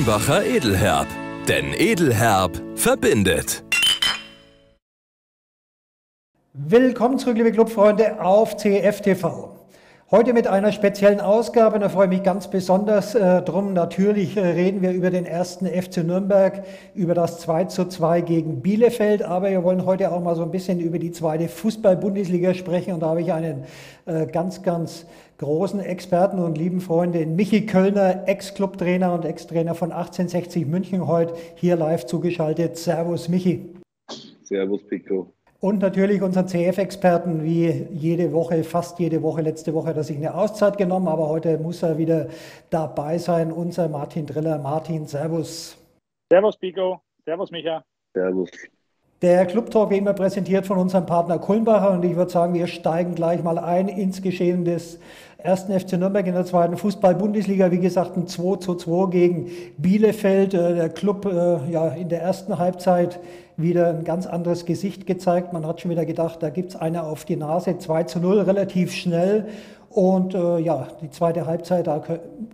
Kulmbacher Edelherb. Denn Edelherb verbindet. Willkommen zurück, liebe Clubfreunde, auf CFTV. Heute mit einer speziellen Ausgabe, da freue ich mich ganz besonders äh, drum. Natürlich äh, reden wir über den ersten FC Nürnberg, über das 2 zu 2 gegen Bielefeld, aber wir wollen heute auch mal so ein bisschen über die zweite Fußball-Bundesliga sprechen und da habe ich einen äh, ganz, ganz großen Experten und lieben Freundin Michi Kölner, Ex-Clubtrainer und Ex-Trainer von 1860 München heute hier live zugeschaltet. Servus Michi. Servus Pico. Und natürlich unseren CF-Experten, wie jede Woche, fast jede Woche, letzte Woche hat er sich eine Auszeit genommen, aber heute muss er wieder dabei sein. Unser Martin Driller. Martin, Servus. Servus, Pico. Servus, Micha. Servus. Der Clubtalk wie immer präsentiert von unserem Partner Kulmbacher und ich würde sagen, wir steigen gleich mal ein ins Geschehen des ersten FC Nürnberg in der zweiten Fußball-Bundesliga. Wie gesagt, ein 2 zu 2 gegen Bielefeld. Äh, der Club äh, ja, in der ersten Halbzeit wieder ein ganz anderes Gesicht gezeigt. Man hat schon wieder gedacht, da gibt es eine auf die Nase. 2 zu 0 relativ schnell. Und äh, ja, die zweite Halbzeit, da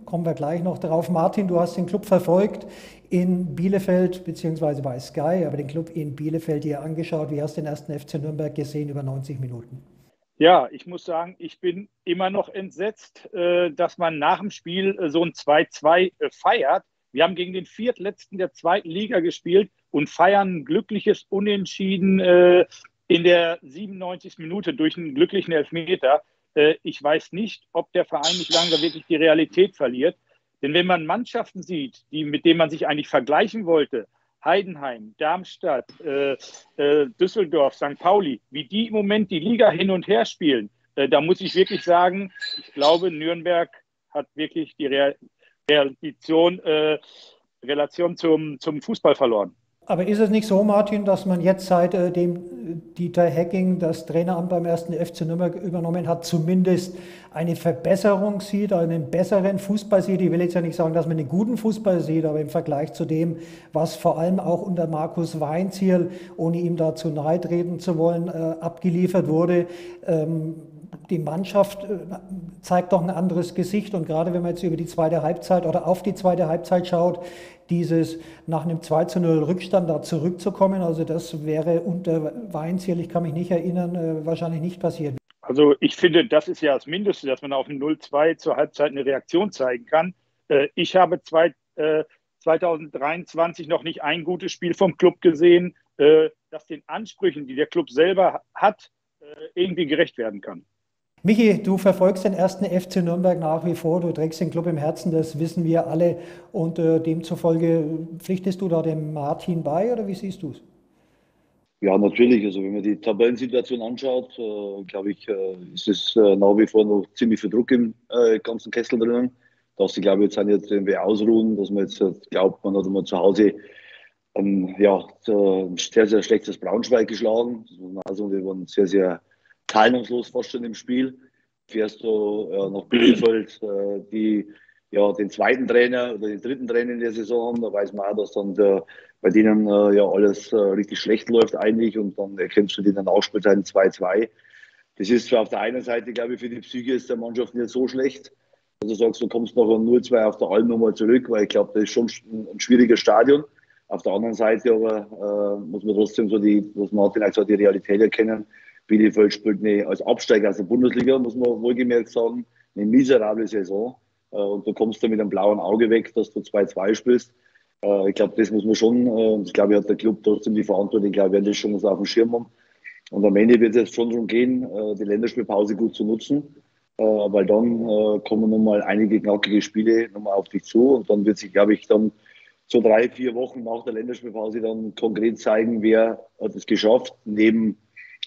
kommen wir gleich noch drauf. Martin, du hast den Club verfolgt in Bielefeld, beziehungsweise bei Sky, aber den Club in Bielefeld hier angeschaut. Wie hast du den ersten FC Nürnberg gesehen über 90 Minuten? Ja, ich muss sagen, ich bin immer noch entsetzt, äh, dass man nach dem Spiel äh, so ein 2-2 äh, feiert. Wir haben gegen den Viertletzten der zweiten Liga gespielt und feiern ein glückliches Unentschieden in der 97. Minute durch einen glücklichen Elfmeter. Ich weiß nicht, ob der Verein nicht lange wirklich die Realität verliert. Denn wenn man Mannschaften sieht, die, mit denen man sich eigentlich vergleichen wollte, Heidenheim, Darmstadt, äh, äh, Düsseldorf, St. Pauli, wie die im Moment die Liga hin und her spielen, äh, da muss ich wirklich sagen, ich glaube, Nürnberg hat wirklich die Re Relation, äh, Relation zum, zum Fußball verloren. Aber ist es nicht so, Martin, dass man jetzt seitdem äh, Dieter Hecking das Traineramt beim ersten FC Nürnberg übernommen hat, zumindest eine Verbesserung sieht, einen besseren Fußball sieht? Ich will jetzt ja nicht sagen, dass man einen guten Fußball sieht, aber im Vergleich zu dem, was vor allem auch unter Markus Weinziel, ohne ihm dazu nahe treten zu wollen, äh, abgeliefert wurde, ähm, die Mannschaft äh, zeigt doch ein anderes Gesicht. Und gerade wenn man jetzt über die zweite Halbzeit oder auf die zweite Halbzeit schaut, dieses nach einem 2 zu 0 Rückstand da zurückzukommen. Also das wäre unter Weinziel, ich kann mich nicht erinnern, äh, wahrscheinlich nicht passiert. Also ich finde, das ist ja das Mindeste, dass man auf ein 0-2 zur Halbzeit eine Reaktion zeigen kann. Äh, ich habe zwei, 2023 äh, noch nicht ein gutes Spiel vom Club gesehen, das den Ansprüchen, die der Club selber hat, irgendwie gerecht werden kann. Michi, du verfolgst den ersten FC Nürnberg nach wie vor, du trägst den Club im Herzen, das wissen wir alle und äh, demzufolge pflichtest du da dem Martin bei oder wie siehst du es? Ja, natürlich. Also wenn man die Tabellensituation anschaut, äh, glaube ich, äh, ist es äh, nach wie vor noch ziemlich viel Druck im äh, ganzen Kessel drinnen. Dass sie, glaube ich, jetzt jetzt irgendwie ausruhen, dass man jetzt äh, glaubt, man hat immer zu Hause ähm, ja, ein sehr, sehr schlechtes Braunschweig geschlagen. Also wir waren sehr, sehr teilnahmslos fast schon im Spiel. Fährst du äh, nach Bielefeld, äh, die ja den zweiten Trainer oder den dritten Trainer in der Saison haben, da weiß man auch, dass dann der, bei denen äh, ja alles äh, richtig schlecht läuft eigentlich und dann erkennst du den dann Ausspielzeiten 2-2. Das ist zwar auf der einen Seite, glaube ich, für die Psyche ist der Mannschaft nicht so schlecht. Also sagst du, kommst noch 0-2 auf der Alm nochmal zurück, weil ich glaube, das ist schon ein, ein schwieriges Stadion. Auf der anderen Seite aber äh, muss man trotzdem so die, was Martin auch gesagt die Realität erkennen. Bielefeld spielt eine, als Absteiger aus der Bundesliga, muss man wohlgemerkt sagen, eine miserable Saison. Äh, und du kommst da mit einem blauen Auge weg, dass du 2-2 spielst. Äh, ich glaube, das muss man schon, äh, ich glaube, hat der Club trotzdem die Verantwortung, ich glaube, wir werden das schon auf dem Schirm haben. Und am Ende wird es schon darum gehen, die Länderspielpause gut zu nutzen, weil dann kommen nochmal einige knackige Spiele nochmal auf dich zu und dann wird sich, glaube ich, dann so drei, vier Wochen nach der Länderspielpause dann konkret zeigen, wer hat es geschafft, neben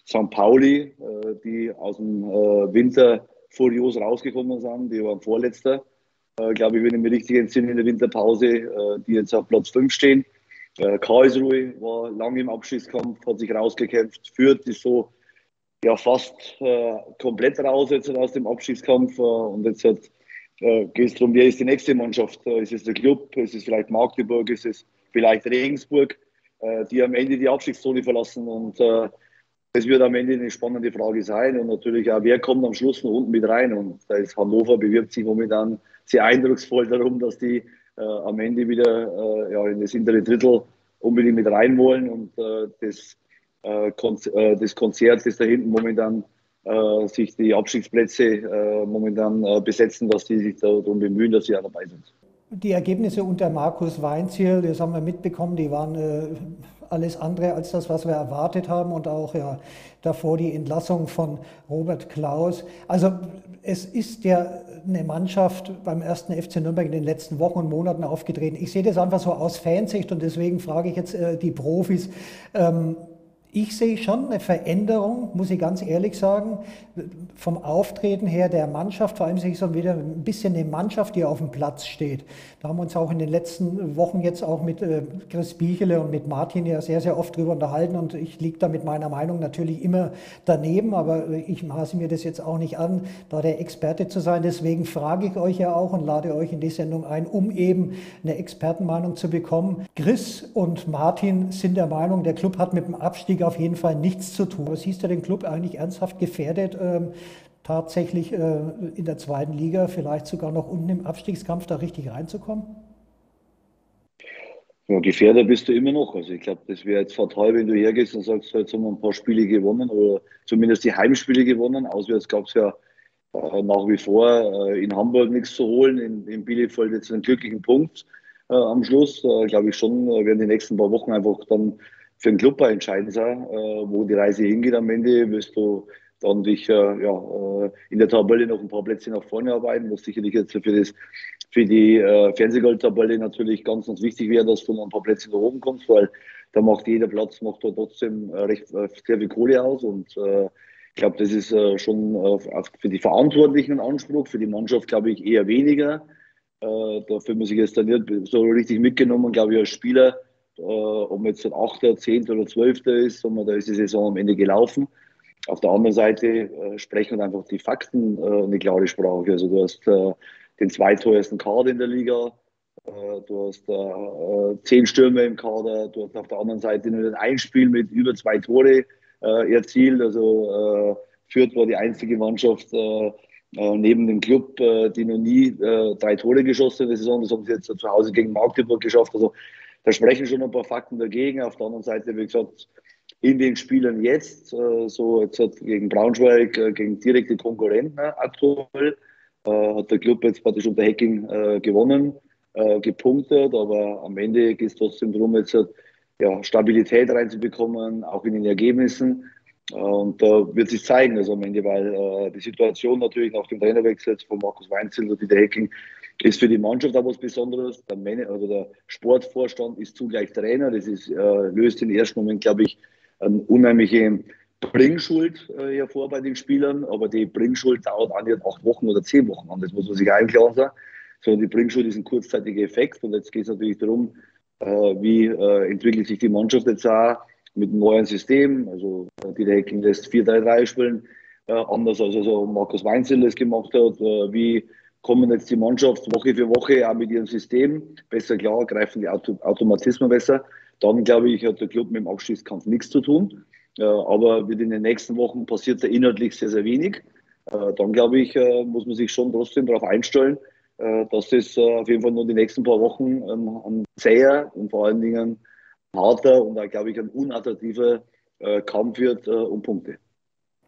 St. Pauli, äh, die aus dem äh, Winter furios rausgekommen sind, die waren Vorletzter, äh, glaube ich, wenn ich mich richtig entsinne in der Winterpause, die jetzt auf Platz 5 stehen. Karlsruhe war lange im Abschiedskampf, hat sich rausgekämpft. Fürth ist so ja fast äh, komplett raus jetzt aus dem Abschiedskampf. Äh, und jetzt äh, geht es darum, wer ist die nächste Mannschaft? Äh, ist es der Club? Ist es vielleicht Magdeburg? Ist es vielleicht Regensburg, die am Ende die Abschiedszone verlassen? Und das wird am Ende eine spannende Frage sein und natürlich auch, wer kommt am Schluss noch unten mit rein. Und da ist Hannover bewirbt sich momentan sehr eindrucksvoll darum, dass die äh, am Ende wieder äh, ja, in das hintere Drittel unbedingt mit rein wollen und äh, das, äh, äh, das Konzert, das da hinten momentan sich die Abstiegsplätze momentan besetzen, dass die sich darum bemühen, dass sie auch dabei sind. Die Ergebnisse unter Markus Weinziel, das haben wir mitbekommen, die waren äh, alles andere als das, was wir erwartet haben und auch ja davor die Entlassung von Robert Klaus. Also es ist ja eine Mannschaft beim ersten FC Nürnberg in den letzten Wochen und Monaten aufgetreten. Ich sehe das einfach so aus Fansicht und deswegen frage ich jetzt äh, die Profis. Ähm, ich sehe schon eine Veränderung, muss ich ganz ehrlich sagen, vom Auftreten her der Mannschaft. Vor allem sehe ich so wieder ein bisschen eine Mannschaft, die auf dem Platz steht. Da haben wir uns auch in den letzten Wochen jetzt auch mit äh, Chris Biechele und mit Martin ja sehr, sehr oft drüber unterhalten. Und ich liege da mit meiner Meinung natürlich immer daneben, aber ich maße mir das jetzt auch nicht an, da der Experte zu sein. Deswegen frage ich euch ja auch und lade euch in die Sendung ein, um eben eine Expertenmeinung zu bekommen. Chris und Martin sind der Meinung, der Club hat mit dem Abstieg Bundesliga auf jeden Fall nichts zu tun. Aber siehst du den Club eigentlich ernsthaft gefährdet, ähm, tatsächlich äh, in der zweiten Liga, vielleicht sogar noch unten im Abstiegskampf da richtig reinzukommen? Ja, Gefährder bist du immer noch. Also ich glaube, das wäre jetzt fatal, wenn du hergehst und sagst, jetzt haben wir ein paar Spiele gewonnen oder zumindest die Heimspiele gewonnen. Auswärts gab es ja äh, nach wie vor äh, in Hamburg nichts zu holen, in, in Bielefeld jetzt einen glücklichen Punkt äh, am Schluss. Äh, glaube ich schon, äh, werden die nächsten paar Wochen einfach dann für den Club entscheidend sein, äh, wo die Reise hingeht am Ende. Wirst du dann dich äh, ja, äh, in der Tabelle noch ein paar Plätze nach vorne arbeiten, was sicherlich jetzt für, das, für die äh, Fernsehgoldtabelle natürlich ganz, ganz wichtig wäre, dass du noch ein paar Plätze nach oben kommst, weil da macht jeder Platz macht da trotzdem recht sehr viel Kohle aus und äh, ich glaube, das ist äh, schon äh, für die Verantwortlichen ein Anspruch, für die Mannschaft glaube ich eher weniger. Da fühlt man sich jetzt dann nicht so richtig mitgenommen, glaube ich, als Spieler äh, ob man jetzt ein 8., 10. oder 12. ist, sondern da ist die Saison am Ende gelaufen. Auf der anderen Seite äh, sprechen einfach die Fakten äh, eine klare Sprache. Also du hast äh, den zweiteuersten Kader in der Liga, äh, du hast äh, zehn Stürmer im Kader, du hast auf der anderen Seite nur ein Spiel mit über zwei Tore erzielt. Also Fürth war die einzige Mannschaft neben dem Club, die noch nie drei Tore geschossen hat in der Saison. Das haben sie jetzt zu Hause gegen Magdeburg geschafft. Also da sprechen schon ein paar Fakten dagegen. Auf der anderen Seite, wie gesagt, in den Spielen jetzt, äh, so jetzt gegen Braunschweig, äh, gegen direkte Konkurrenten ne, aktuell, äh, hat der Club jetzt praktisch unter Hacking gewonnen, gepunktet, aber am Ende geht es trotzdem darum, jetzt ja, Stabilität reinzubekommen, auch in den Ergebnissen. Und da wird sich zeigen, also am Ende, weil die Situation natürlich nach dem Trainerwechsel von Markus Weinzel und Dieter Hecking ist für die Mannschaft auch was Besonderes. Der, Manager, also der Sportvorstand ist zugleich Trainer. Das ist, äh, löst im ersten Moment, glaube ich, eine unheimliche Bringschuld äh, hervor bei den Spielern. Aber die Bringschuld dauert auch nicht acht Wochen oder zehn Wochen an. Das muss man sich einklar sein. Sondern die Bringschuld ist ein kurzzeitiger Effekt. Und jetzt geht es natürlich darum, äh, wie äh, entwickelt sich die Mannschaft jetzt auch mit einem neuen System. Also die Hacking lässt 4-3-3 spielen. Äh, anders als also Markus Weinzel es gemacht hat. Äh, wie kommen jetzt die Mannschaft Woche für Woche auch mit ihrem System besser klar, greifen die Auto Automatismen besser. Dann glaube ich, hat der Club mit dem Abstiegskampf nichts zu tun. Äh, aber wird in den nächsten Wochen passiert da inhaltlich sehr, sehr wenig. Äh, dann glaube ich, äh, muss man sich schon trotzdem darauf einstellen, dass das äh, auf jeden Fall nur die nächsten paar Wochen ähm, ein zäher und vor allen Dingen harter und glaube ich, ein unattraktiver Kampf wird um Punkte.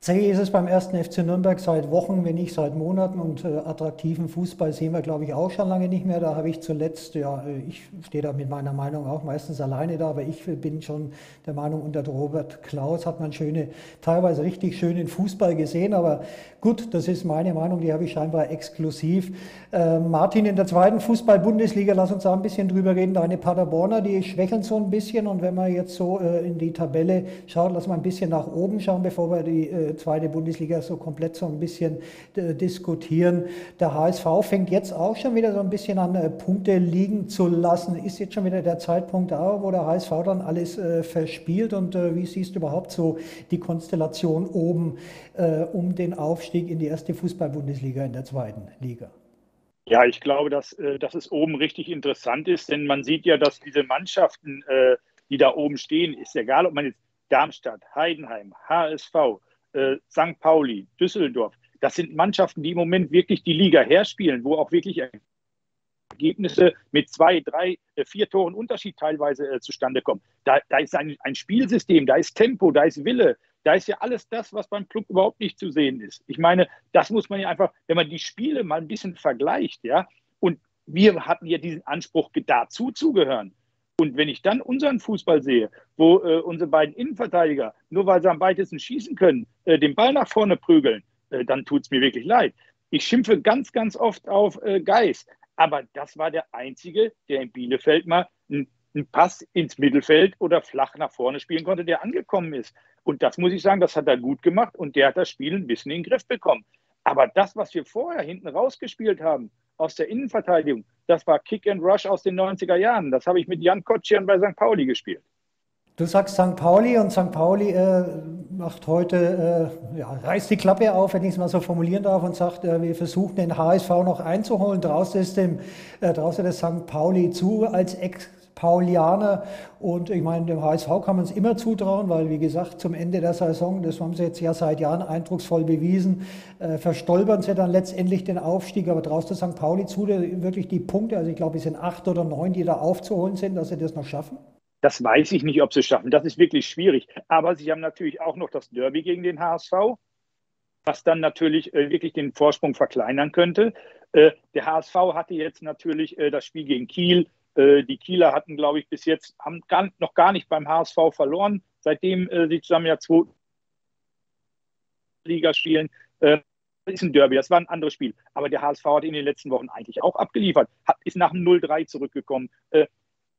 Zäh ist es beim ersten FC Nürnberg seit Wochen, wenn nicht seit Monaten und äh, attraktiven Fußball sehen wir, glaube ich, auch schon lange nicht mehr. Da habe ich zuletzt, ja, äh, ich stehe da mit meiner Meinung auch meistens alleine da, aber ich bin schon der Meinung, unter Robert Klaus hat man schöne, teilweise richtig schönen Fußball gesehen, aber gut, das ist meine Meinung, die habe ich scheinbar exklusiv. Äh, Martin, in der zweiten Fußball-Bundesliga, lass uns da ein bisschen drüber reden. Deine Paderborner, die schwächeln so ein bisschen und wenn man jetzt so äh, in die Tabelle schaut, lass mal ein bisschen nach oben schauen, bevor wir die äh, zweite Bundesliga so komplett so ein bisschen äh, diskutieren. Der HSV fängt jetzt auch schon wieder so ein bisschen an, äh, Punkte liegen zu lassen. Ist jetzt schon wieder der Zeitpunkt da, wo der HSV dann alles äh, verspielt? Und wie siehst du überhaupt so die Konstellation oben um den Aufstieg in die erste Fußball-Bundesliga in der zweiten Liga? Ja, ich glaube, dass, dass es oben richtig interessant ist, denn man sieht ja, dass diese Mannschaften, die da oben stehen, ist egal, ob man jetzt Darmstadt, Heidenheim, HSV, äh, St. Pauli, Düsseldorf. Das sind Mannschaften, die im Moment wirklich die Liga herspielen, wo auch wirklich Ergebnisse mit zwei, drei, äh, vier Toren Unterschied teilweise äh, zustande kommen. Da, da ist ein, ein Spielsystem, da ist Tempo, da ist Wille, da ist ja alles das, was beim Club überhaupt nicht zu sehen ist. Ich meine, das muss man ja einfach, wenn man die Spiele mal ein bisschen vergleicht, ja, und wir hatten ja diesen Anspruch, dazu zu gehören. Und wenn ich dann unseren Fußball sehe, wo äh, unsere beiden Innenverteidiger, nur weil sie am weitesten schießen können, äh, den Ball nach vorne prügeln, äh, dann tut es mir wirklich leid. Ich schimpfe ganz, ganz oft auf äh, Geis. Aber das war der Einzige, der in Bielefeld mal einen, einen Pass ins Mittelfeld oder flach nach vorne spielen konnte, der angekommen ist. Und das muss ich sagen, das hat er gut gemacht und der hat das Spiel ein bisschen in den Griff bekommen. Aber das, was wir vorher hinten rausgespielt haben, aus der Innenverteidigung, das war Kick and Rush aus den 90er Jahren. Das habe ich mit Jan Kotschian bei St. Pauli gespielt. Du sagst St. Pauli und St. Pauli äh, macht heute, äh, ja, reißt die Klappe auf, wenn ich es mal so formulieren darf, und sagt, äh, wir versuchen den HSV noch einzuholen. Draußen ist dem, äh, draußen ist St. Pauli zu als Ex Paulianer. Und ich meine, dem HSV kann man es immer zutrauen, weil, wie gesagt, zum Ende der Saison, das haben sie jetzt ja seit Jahren eindrucksvoll bewiesen, äh, verstolpern sie dann letztendlich den Aufstieg. Aber traust du St. Pauli zu, wirklich die Punkte, also ich glaube, es sind acht oder neun, die da aufzuholen sind, dass sie das noch schaffen? Das weiß ich nicht, ob sie es schaffen. Das ist wirklich schwierig. Aber sie haben natürlich auch noch das Derby gegen den HSV, was dann natürlich äh, wirklich den Vorsprung verkleinern könnte. Äh, der HSV hatte jetzt natürlich äh, das Spiel gegen Kiel. Äh, die Kieler hatten, glaube ich, bis jetzt haben gar, noch gar nicht beim HSV verloren, seitdem äh, sie zusammen ja zwei Liga spielen. Das äh, ist ein Derby, das war ein anderes Spiel. Aber der HSV hat in den letzten Wochen eigentlich auch abgeliefert, hat, ist nach dem 0-3 zurückgekommen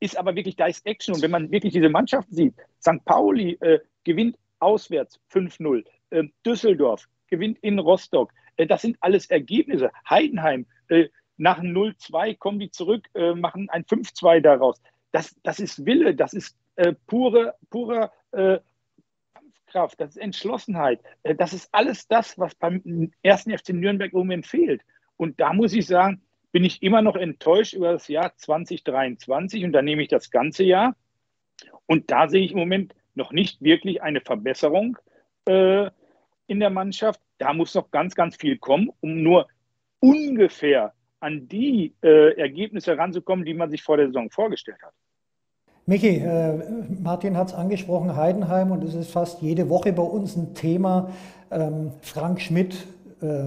ist aber wirklich, da ist Action. Und wenn man wirklich diese Mannschaft sieht, St. Pauli äh, gewinnt auswärts 5-0, äh, Düsseldorf gewinnt in Rostock, äh, das sind alles Ergebnisse. Heidenheim, äh, nach 0-2 kommen die zurück, äh, machen ein 5-2 daraus. Das, das ist Wille, das ist äh, pure, pure Kampfkraft, das ist Entschlossenheit. das ist alles das, was beim ersten FC Nürnberg im fehlt. Und da muss ich sagen, bin ich immer noch enttäuscht über das Jahr 2023 und da nehme ich das ganze Jahr. Und da sehe ich im Moment noch nicht wirklich eine Verbesserung äh, in der Mannschaft. Da muss noch ganz, ganz viel kommen, um nur ungefähr an die äh, Ergebnisse ranzukommen, die man sich vor der Saison vorgestellt hat. Michi, äh, Martin hat es angesprochen, Heidenheim, und es ist fast jede Woche bei uns ein Thema. Ähm, Frank Schmidt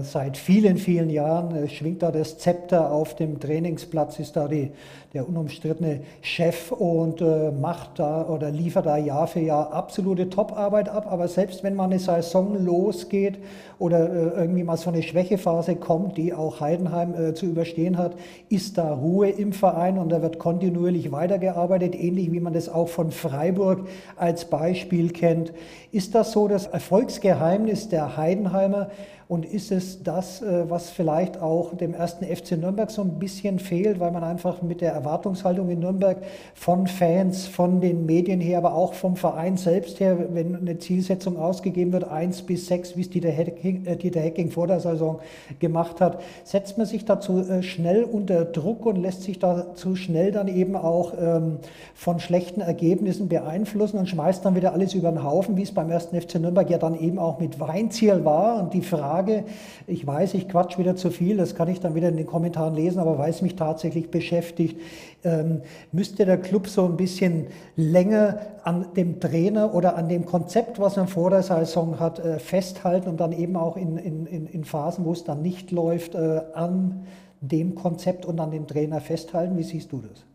seit vielen, vielen Jahren äh, schwingt da das Zepter auf dem Trainingsplatz, ist da die, der unumstrittene Chef und äh, macht da oder liefert da Jahr für Jahr absolute Toparbeit ab. Aber selbst wenn mal eine Saison losgeht oder äh, irgendwie mal so eine Schwächephase kommt, die auch Heidenheim äh, zu überstehen hat, ist da Ruhe im Verein und da wird kontinuierlich weitergearbeitet, ähnlich wie man das auch von Freiburg als Beispiel kennt. Ist das so das Erfolgsgeheimnis der Heidenheimer? Und ist es das, äh, was vielleicht auch dem ersten FC Nürnberg so ein bisschen fehlt, weil man einfach mit der Erwartungshaltung in Nürnberg von Fans, von den Medien her, aber auch vom Verein selbst her, wenn eine Zielsetzung ausgegeben wird, eins bis sechs, wie es Dieter Hecking, äh, Dieter Hecking vor der Saison gemacht hat, setzt man sich dazu äh, schnell unter Druck und lässt sich dazu schnell dann eben auch ähm, von schlechten Ergebnissen beeinflussen und schmeißt dann wieder alles über den Haufen, wie es beim ersten FC Nürnberg ja dann eben auch mit Weinziel war. Und die Frage, Frage. Ich weiß, ich quatsch wieder zu viel, das kann ich dann wieder in den Kommentaren lesen, aber weil es mich tatsächlich beschäftigt, ähm, müsste der Club so ein bisschen länger an dem Trainer oder an dem Konzept, was man vor der Saison hat, äh, festhalten und dann eben auch in, in, in Phasen, wo es dann nicht läuft, äh, an dem Konzept und an dem Trainer festhalten. Wie siehst du das?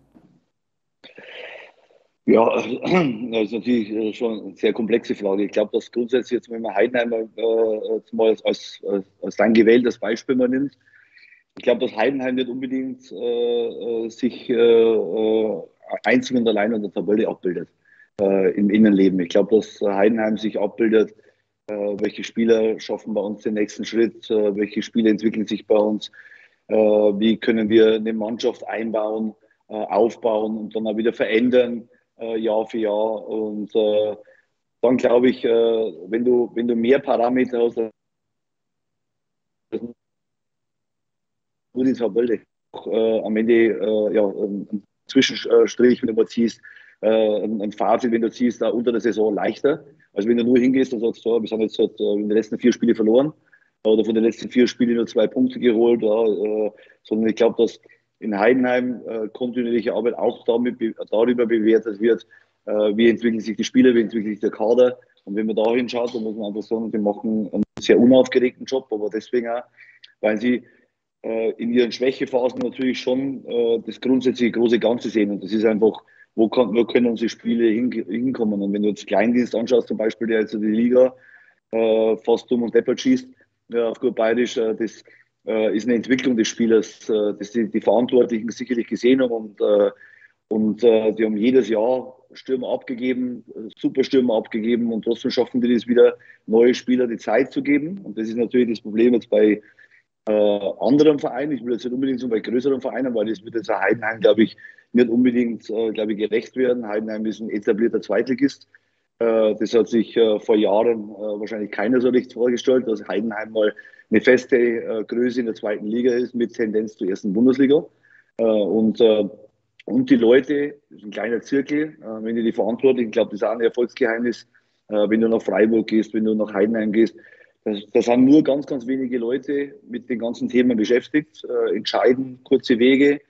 Ja, das ist natürlich äh, schon eine sehr komplexe Frage. Ich glaube, dass grundsätzlich jetzt, wenn man Heidenheim äh, mal als, als, als dann gewähltes Beispiel mal nimmt, ich glaube, dass Heidenheim nicht unbedingt äh, äh sich äh, äh, einzig und allein an der Tabelle abbildet äh, im Innenleben. Ich glaube, dass Heidenheim sich abbildet, welche Spieler schaffen bei uns den nächsten Schritt, welche Spieler entwickeln sich bei uns, wie können wir eine Mannschaft einbauen, aufbauen und dann auch wieder verändern äh, Jahr für Jahr. Und äh, dann glaube ich, äh, wenn, du, wenn du mehr Parameter hast, nur die Tabelle, am Ende äh, ja, ein Zwischenstrich, wenn du mal ziehst, äh, ein Fazit, wenn du ziehst, da unter der Saison leichter. Also wenn du nur hingehst und sagst, so, wir sind jetzt halt, in den letzten vier Spielen verloren oder von den letzten vier Spielen nur zwei Punkte geholt, ja, sondern ich glaube, dass in Heidenheim äh, kontinuierliche Arbeit auch damit, darüber bewertet wird, äh, wie entwickeln sich die Spieler, wie entwickelt sich der Kader. Und wenn man da hinschaut, dann muss man einfach sagen, die machen einen sehr unaufgeregten Job, aber deswegen auch, weil sie äh, in ihren Schwächephasen natürlich schon äh, das grundsätzliche große Ganze sehen. Und das ist einfach, wo, kann, wo können unsere Spiele hin, hinkommen. Und wenn du jetzt Kleindienst anschaust, zum Beispiel, der jetzt die Liga äh, fast dumm und deppert schießt, ja, auf gut bayerisch, äh, das ist eine Entwicklung des Spielers, äh, das die, die Verantwortlichen sicherlich gesehen haben und, äh, und äh, die haben jedes Jahr Stürmer abgegeben, super Stürmer abgegeben und trotzdem schaffen die das wieder, neue Spieler die Zeit zu geben. Und das ist natürlich das Problem jetzt bei äh, anderen Vereinen. Ich will jetzt nicht unbedingt so bei größeren Vereinen, weil das wird jetzt Heidenheim, glaube ich, nicht unbedingt, äh, glaube ich, gerecht werden. Heidenheim ist ein etablierter Zweitligist. Äh, das hat sich äh, vor Jahren äh, wahrscheinlich keiner so recht vorgestellt, dass Heidenheim mal eine feste äh, Größe in der zweiten Liga ist mit Tendenz zur ersten Bundesliga. und und die Leute, das ein kleiner Zirkel, äh, wenn die die Verantwortlichen, ich glaube, das ist auch ein Erfolgsgeheimnis, äh, wenn du nach Freiburg gehst, wenn du nach Heidenheim gehst, da sind nur ganz, ganz wenige Leute mit den ganzen Themen beschäftigt, äh, entscheiden kurze Wege.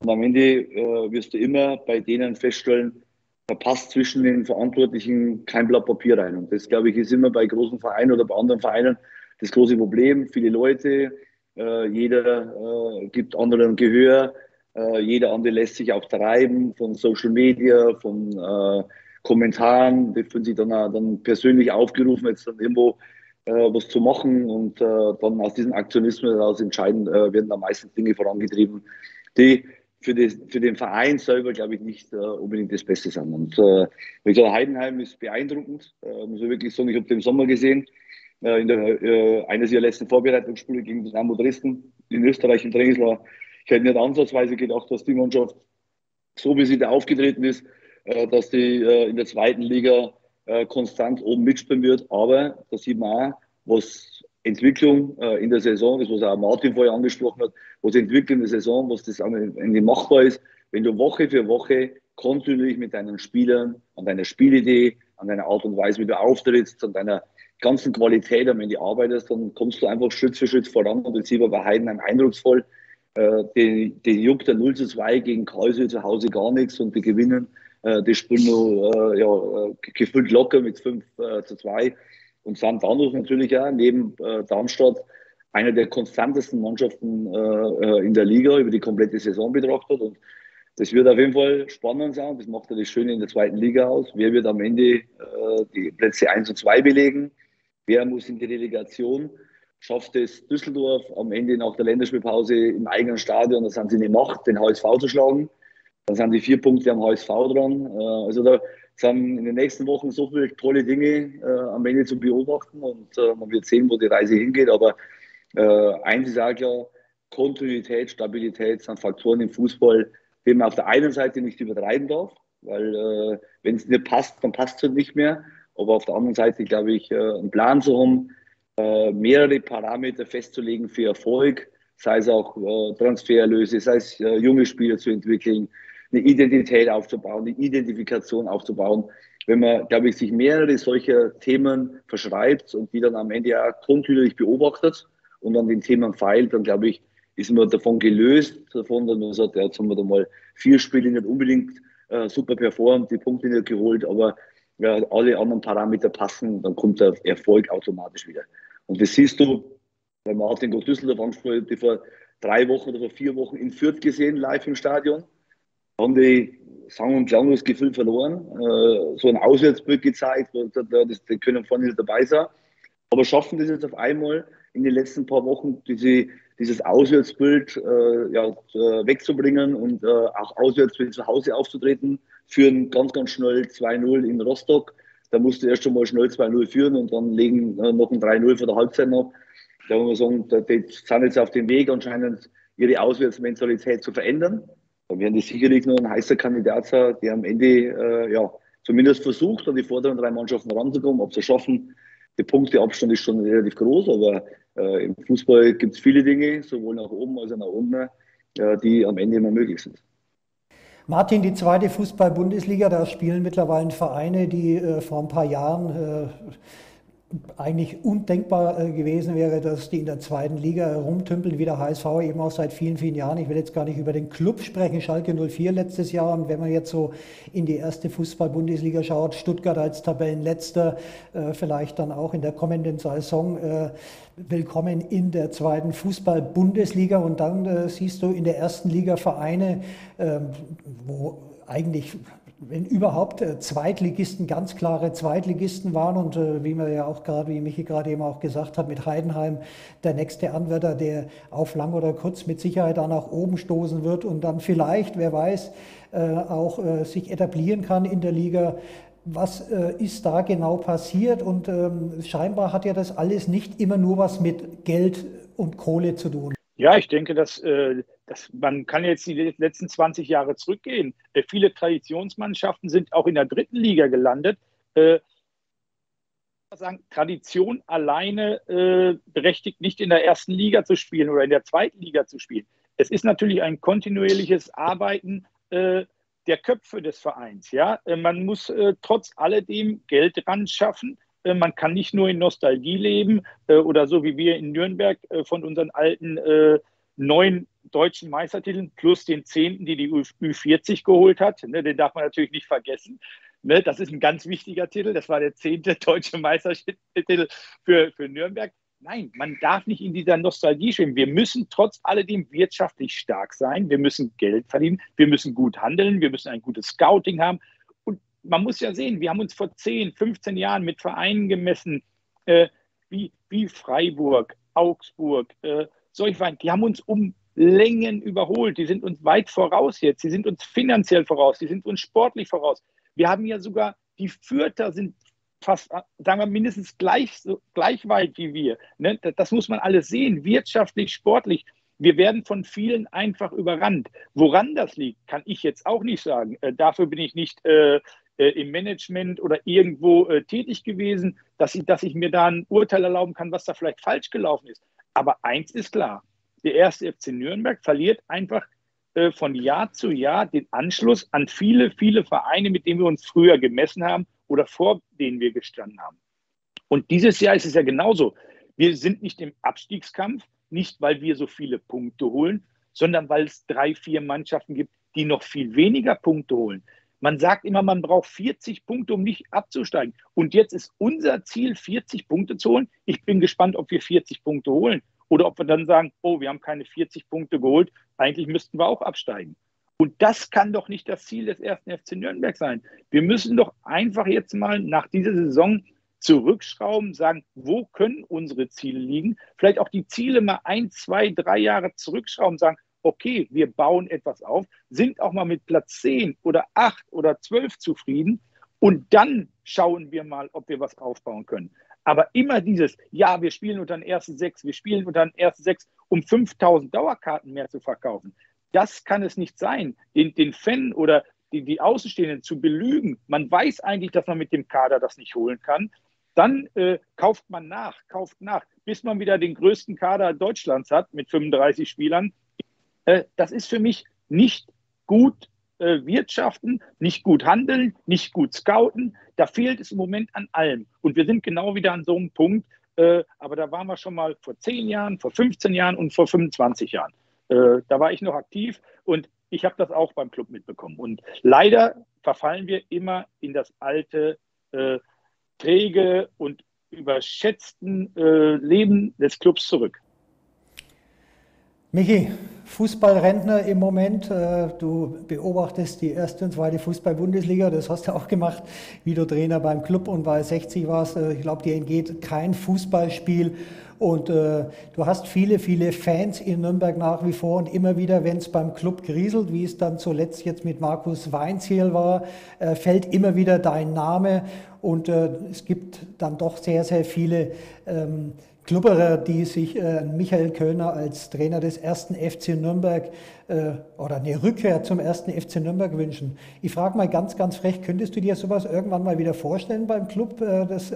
Und am Ende äh, wirst du immer bei denen feststellen, da passt zwischen den Verantwortlichen kein Blatt Papier rein. Und das, glaube ich, ist immer bei großen Vereinen oder bei anderen Vereinen das große Problem. Viele Leute, äh, jeder äh, gibt anderen Gehör äh, jeder andere lässt sich auch treiben von Social Media, von äh, Kommentaren. Die fühlen sich dann, dann persönlich aufgerufen, jetzt dann irgendwo äh, was zu machen und äh, dann aus diesem Aktionismus heraus entscheiden, äh, werden am meisten Dinge vorangetrieben, die für, das, für den Verein selber, glaube ich, nicht äh, unbedingt das Beste sind. Und äh, wie gesagt, Heidenheim ist beeindruckend, äh, muss ich wirklich sagen. Ich habe den Sommer gesehen, äh, in der, äh, eines ihrer letzten Vorbereitungsspiele gegen Dynamo Dresden in Österreich im Trainingslager ich hätte nicht ansatzweise gedacht, dass die Mannschaft, so wie sie da aufgetreten ist, äh, dass die äh, in der zweiten Liga äh, konstant oben mitspielen wird. Aber da sieht man auch, was Entwicklung in der Saison ist, was auch Martin vorher angesprochen hat, was Entwicklung in der Saison, was das Ende machbar ist, wenn du Woche für Woche kontinuierlich mit deinen Spielern, an deiner Spielidee, an deiner Art und Weise, wie du auftrittst, an deiner ganzen Qualität am Ende arbeitest, dann kommst du einfach Schritt für Schritt voran und jetzt sieht man bei Heidenheim eindrucksvoll, äh, die, die juckt der 0 zu 2 gegen Karlsruhe zu Hause gar nichts und die gewinnen. Äh, die spielen nur äh, ja, äh, gefühlt locker mit 5 äh, zu 2 und sind dadurch natürlich auch neben äh, Darmstadt eine der konstantesten Mannschaften in der Liga über die komplette Saison betrachtet. Und das wird auf jeden Fall spannend sein. Das macht ja das Schöne in der zweiten Liga aus. Wer wird am Ende die Plätze 1 und 2 belegen? Wer muss in die Relegation? schafft es Düsseldorf am Ende nach der Länderspielpause im eigenen Stadion, da sind sie in der Macht, den HSV zu schlagen. Dann sind die vier Punkte am HSV dran. Äh, also da sind in den nächsten Wochen so viele tolle Dinge äh, am Ende zu beobachten und äh, man wird sehen, wo die Reise hingeht. Aber eins ist auch klar, Kontinuität, Stabilität sind Faktoren im Fußball, die man auf der einen Seite nicht übertreiben darf, weil wenn es nicht passt, dann passt es halt nicht mehr. Aber auf der anderen Seite, glaube ich, einen Plan zu haben, äh, mehrere Parameter festzulegen für Erfolg, sei es auch äh, Transfererlöse, sei es äh, junge Spieler zu entwickeln, eine Identität aufzubauen, eine Identifikation aufzubauen. Wenn man, glaube ich, sich mehrere solcher Themen verschreibt und die dann am Ende auch kontinuierlich beobachtet und an den Themen feilt, dann glaube ich, ist man davon gelöst, davon, dass man sagt, ja, jetzt haben wir da mal vier Spiele nicht unbedingt äh, super performt, die Punkte nicht geholt, aber ja, alle anderen Parameter passen, dann kommt der Erfolg automatisch wieder. Und das siehst du bei Martin Gott Düsseldorf die vor drei Wochen oder vor vier Wochen in Fürth gesehen, live im Stadion. Haben die sang- und klanglos Gefühl verloren. Äh, so ein Auswärtsbild gezeigt, die können vorne nicht dabei sein. Aber schaffen das jetzt auf einmal in den letzten paar Wochen, diese, dieses Auswärtsbild äh, ja, äh, wegzubringen und auch auswärts zu Hause aufzutreten, führen ganz, ganz schnell 2-0 in Rostock da musst du erst einmal schnell 2-0 führen und dann legen äh, noch ein 3-0 vor der Halbzeit noch. Da muss man sagen, die sind jetzt auf dem Weg, anscheinend ihre Auswärtsmentalität zu verändern. Da werden die sicherlich noch ein heißer Kandidat sein, der am Ende äh, ja, zumindest versucht, an die vorderen drei Mannschaften ranzukommen. Ob sie schaffen, der Punkteabstand ist schon relativ groß, aber äh, im Fußball gibt es viele Dinge, sowohl nach oben als auch nach unten, äh, die am Ende immer möglich sind. Martin, die zweite Fußball-Bundesliga, da spielen mittlerweile Vereine, die äh, vor ein paar Jahren äh, eigentlich undenkbar äh, gewesen wäre, dass die in der zweiten Liga rumtümpeln, wie der HSV eben auch seit vielen, vielen Jahren. Ich will jetzt gar nicht über den Club sprechen, Schalke 04 letztes Jahr. Und wenn man jetzt so in die erste Fußball-Bundesliga schaut, Stuttgart als Tabellenletzter, äh, vielleicht dann auch in der kommenden Saison äh, willkommen in der zweiten Fußball-Bundesliga. Und dann siehst du in der ersten Liga Vereine, ähm, wo eigentlich wenn überhaupt äh, Zweitligisten, ganz klare Zweitligisten waren und äh, wie man ja auch gerade, wie Michi gerade eben auch gesagt hat, mit Heidenheim der nächste Anwärter, der auf lang oder kurz mit Sicherheit auch nach oben stoßen wird und dann vielleicht, wer weiß, äh, auch sich etablieren kann in der Liga. Was ist da genau passiert? Und ähm, scheinbar hat ja das alles nicht immer nur was mit Geld und Kohle zu tun. Ja, ich denke, dass das, man kann jetzt die letzten 20 Jahre zurückgehen. Äh, viele Traditionsmannschaften sind auch in der dritten Liga gelandet. Äh, sagen, Tradition alleine äh, berechtigt nicht in der ersten Liga zu spielen oder in der zweiten Liga zu spielen. Es ist natürlich ein kontinuierliches Arbeiten äh, der Köpfe des Vereins. Ja? Äh, man muss äh, trotz alledem Geld ran schaffen. Man kann nicht nur in Nostalgie leben oder so wie wir in Nürnberg von unseren alten neun deutschen Meistertiteln plus den zehnten, die die Ü40 geholt hat. Ne, den darf man natürlich nicht vergessen. Ne, das ist ein ganz wichtiger Titel. Das war der zehnte deutsche Meistertitel für, für Nürnberg. Nein, man darf nicht in dieser Nostalgie schwimmen. Wir müssen trotz alledem wirtschaftlich stark sein. Wir müssen Geld verdienen. Wir müssen gut handeln. Wir müssen ein gutes Scouting haben. Und man muss ja sehen, wir haben uns vor 10, 15 Jahren mit Vereinen gemessen, äh, wie, wie Freiburg, Augsburg, äh, solche Vereine. Die haben uns um Längen überholt. Die sind uns weit voraus jetzt. Sie sind uns finanziell voraus. Sie sind uns sportlich voraus. Wir haben ja sogar, die Fürther sind fast, sagen wir, mindestens gleich, so, gleich weit wie wir. Ne? Das muss man alles sehen, wirtschaftlich, sportlich. Wir werden von vielen einfach überrannt. Woran das liegt, kann ich jetzt auch nicht sagen. Äh, dafür bin ich nicht äh, äh, im Management oder irgendwo äh, tätig gewesen, dass ich, dass ich mir da ein Urteil erlauben kann, was da vielleicht falsch gelaufen ist. Aber eins ist klar, der erste FC Nürnberg verliert einfach äh, von Jahr zu Jahr den Anschluss an viele, viele Vereine, mit denen wir uns früher gemessen haben oder vor denen wir gestanden haben. Und dieses Jahr ist es ja genauso. Wir sind nicht im Abstiegskampf, nicht weil wir so viele Punkte holen, sondern weil es drei, vier Mannschaften gibt, die noch viel weniger Punkte holen. Man sagt immer, man braucht 40 Punkte, um nicht abzusteigen. Und jetzt ist unser Ziel, 40 Punkte zu holen. Ich bin gespannt, ob wir 40 Punkte holen. Oder ob wir dann sagen, oh, wir haben keine 40 Punkte geholt, eigentlich müssten wir auch absteigen. Und das kann doch nicht das Ziel des ersten FC Nürnberg sein. Wir müssen doch einfach jetzt mal nach dieser Saison zurückschrauben, sagen, wo können unsere Ziele liegen? Vielleicht auch die Ziele mal ein, zwei, drei Jahre zurückschrauben, sagen, okay, wir bauen etwas auf, sind auch mal mit Platz 10 oder 8 oder 12 zufrieden und dann schauen wir mal, ob wir was aufbauen können. Aber immer dieses, ja, wir spielen unter den ersten sechs, wir spielen unter den ersten sechs, um 5000 Dauerkarten mehr zu verkaufen. Das kann es nicht sein, den, den Fan oder die, die Außenstehenden zu belügen. Man weiß eigentlich, dass man mit dem Kader das nicht holen kann. Dann äh, kauft man nach, kauft nach, bis man wieder den größten Kader Deutschlands hat mit 35 Spielern. Äh, das ist für mich nicht gut äh, wirtschaften, nicht gut handeln, nicht gut scouten. Da fehlt es im Moment an allem. Und wir sind genau wieder an so einem Punkt. Äh, aber da waren wir schon mal vor 10 Jahren, vor 15 Jahren und vor 25 Jahren. Äh, da war ich noch aktiv und ich habe das auch beim Club mitbekommen. Und leider verfallen wir immer in das alte, äh, träge und überschätzten äh, Leben des Clubs zurück. Michi, Fußballrentner im Moment. Äh, du beobachtest die erste und zweite Fußball-Bundesliga. Das hast du auch gemacht, wie du Trainer beim Club und bei 60 warst. Äh, ich glaube, dir entgeht kein Fußballspiel. Und äh, du hast viele, viele Fans in Nürnberg nach wie vor. Und immer wieder, wenn es beim Club grieselt, wie es dann zuletzt jetzt mit Markus Weinziel war, fällt immer wieder dein Name. Und es gibt dann doch sehr, sehr viele ähm, Klubberer, die sich äh, Michael Kölner als Trainer des ersten FC Nürnberg äh, oder eine Rückkehr zum ersten FC Nürnberg wünschen. Ich frage mal ganz, ganz frech, könntest du dir sowas irgendwann mal wieder vorstellen beim Club, äh, das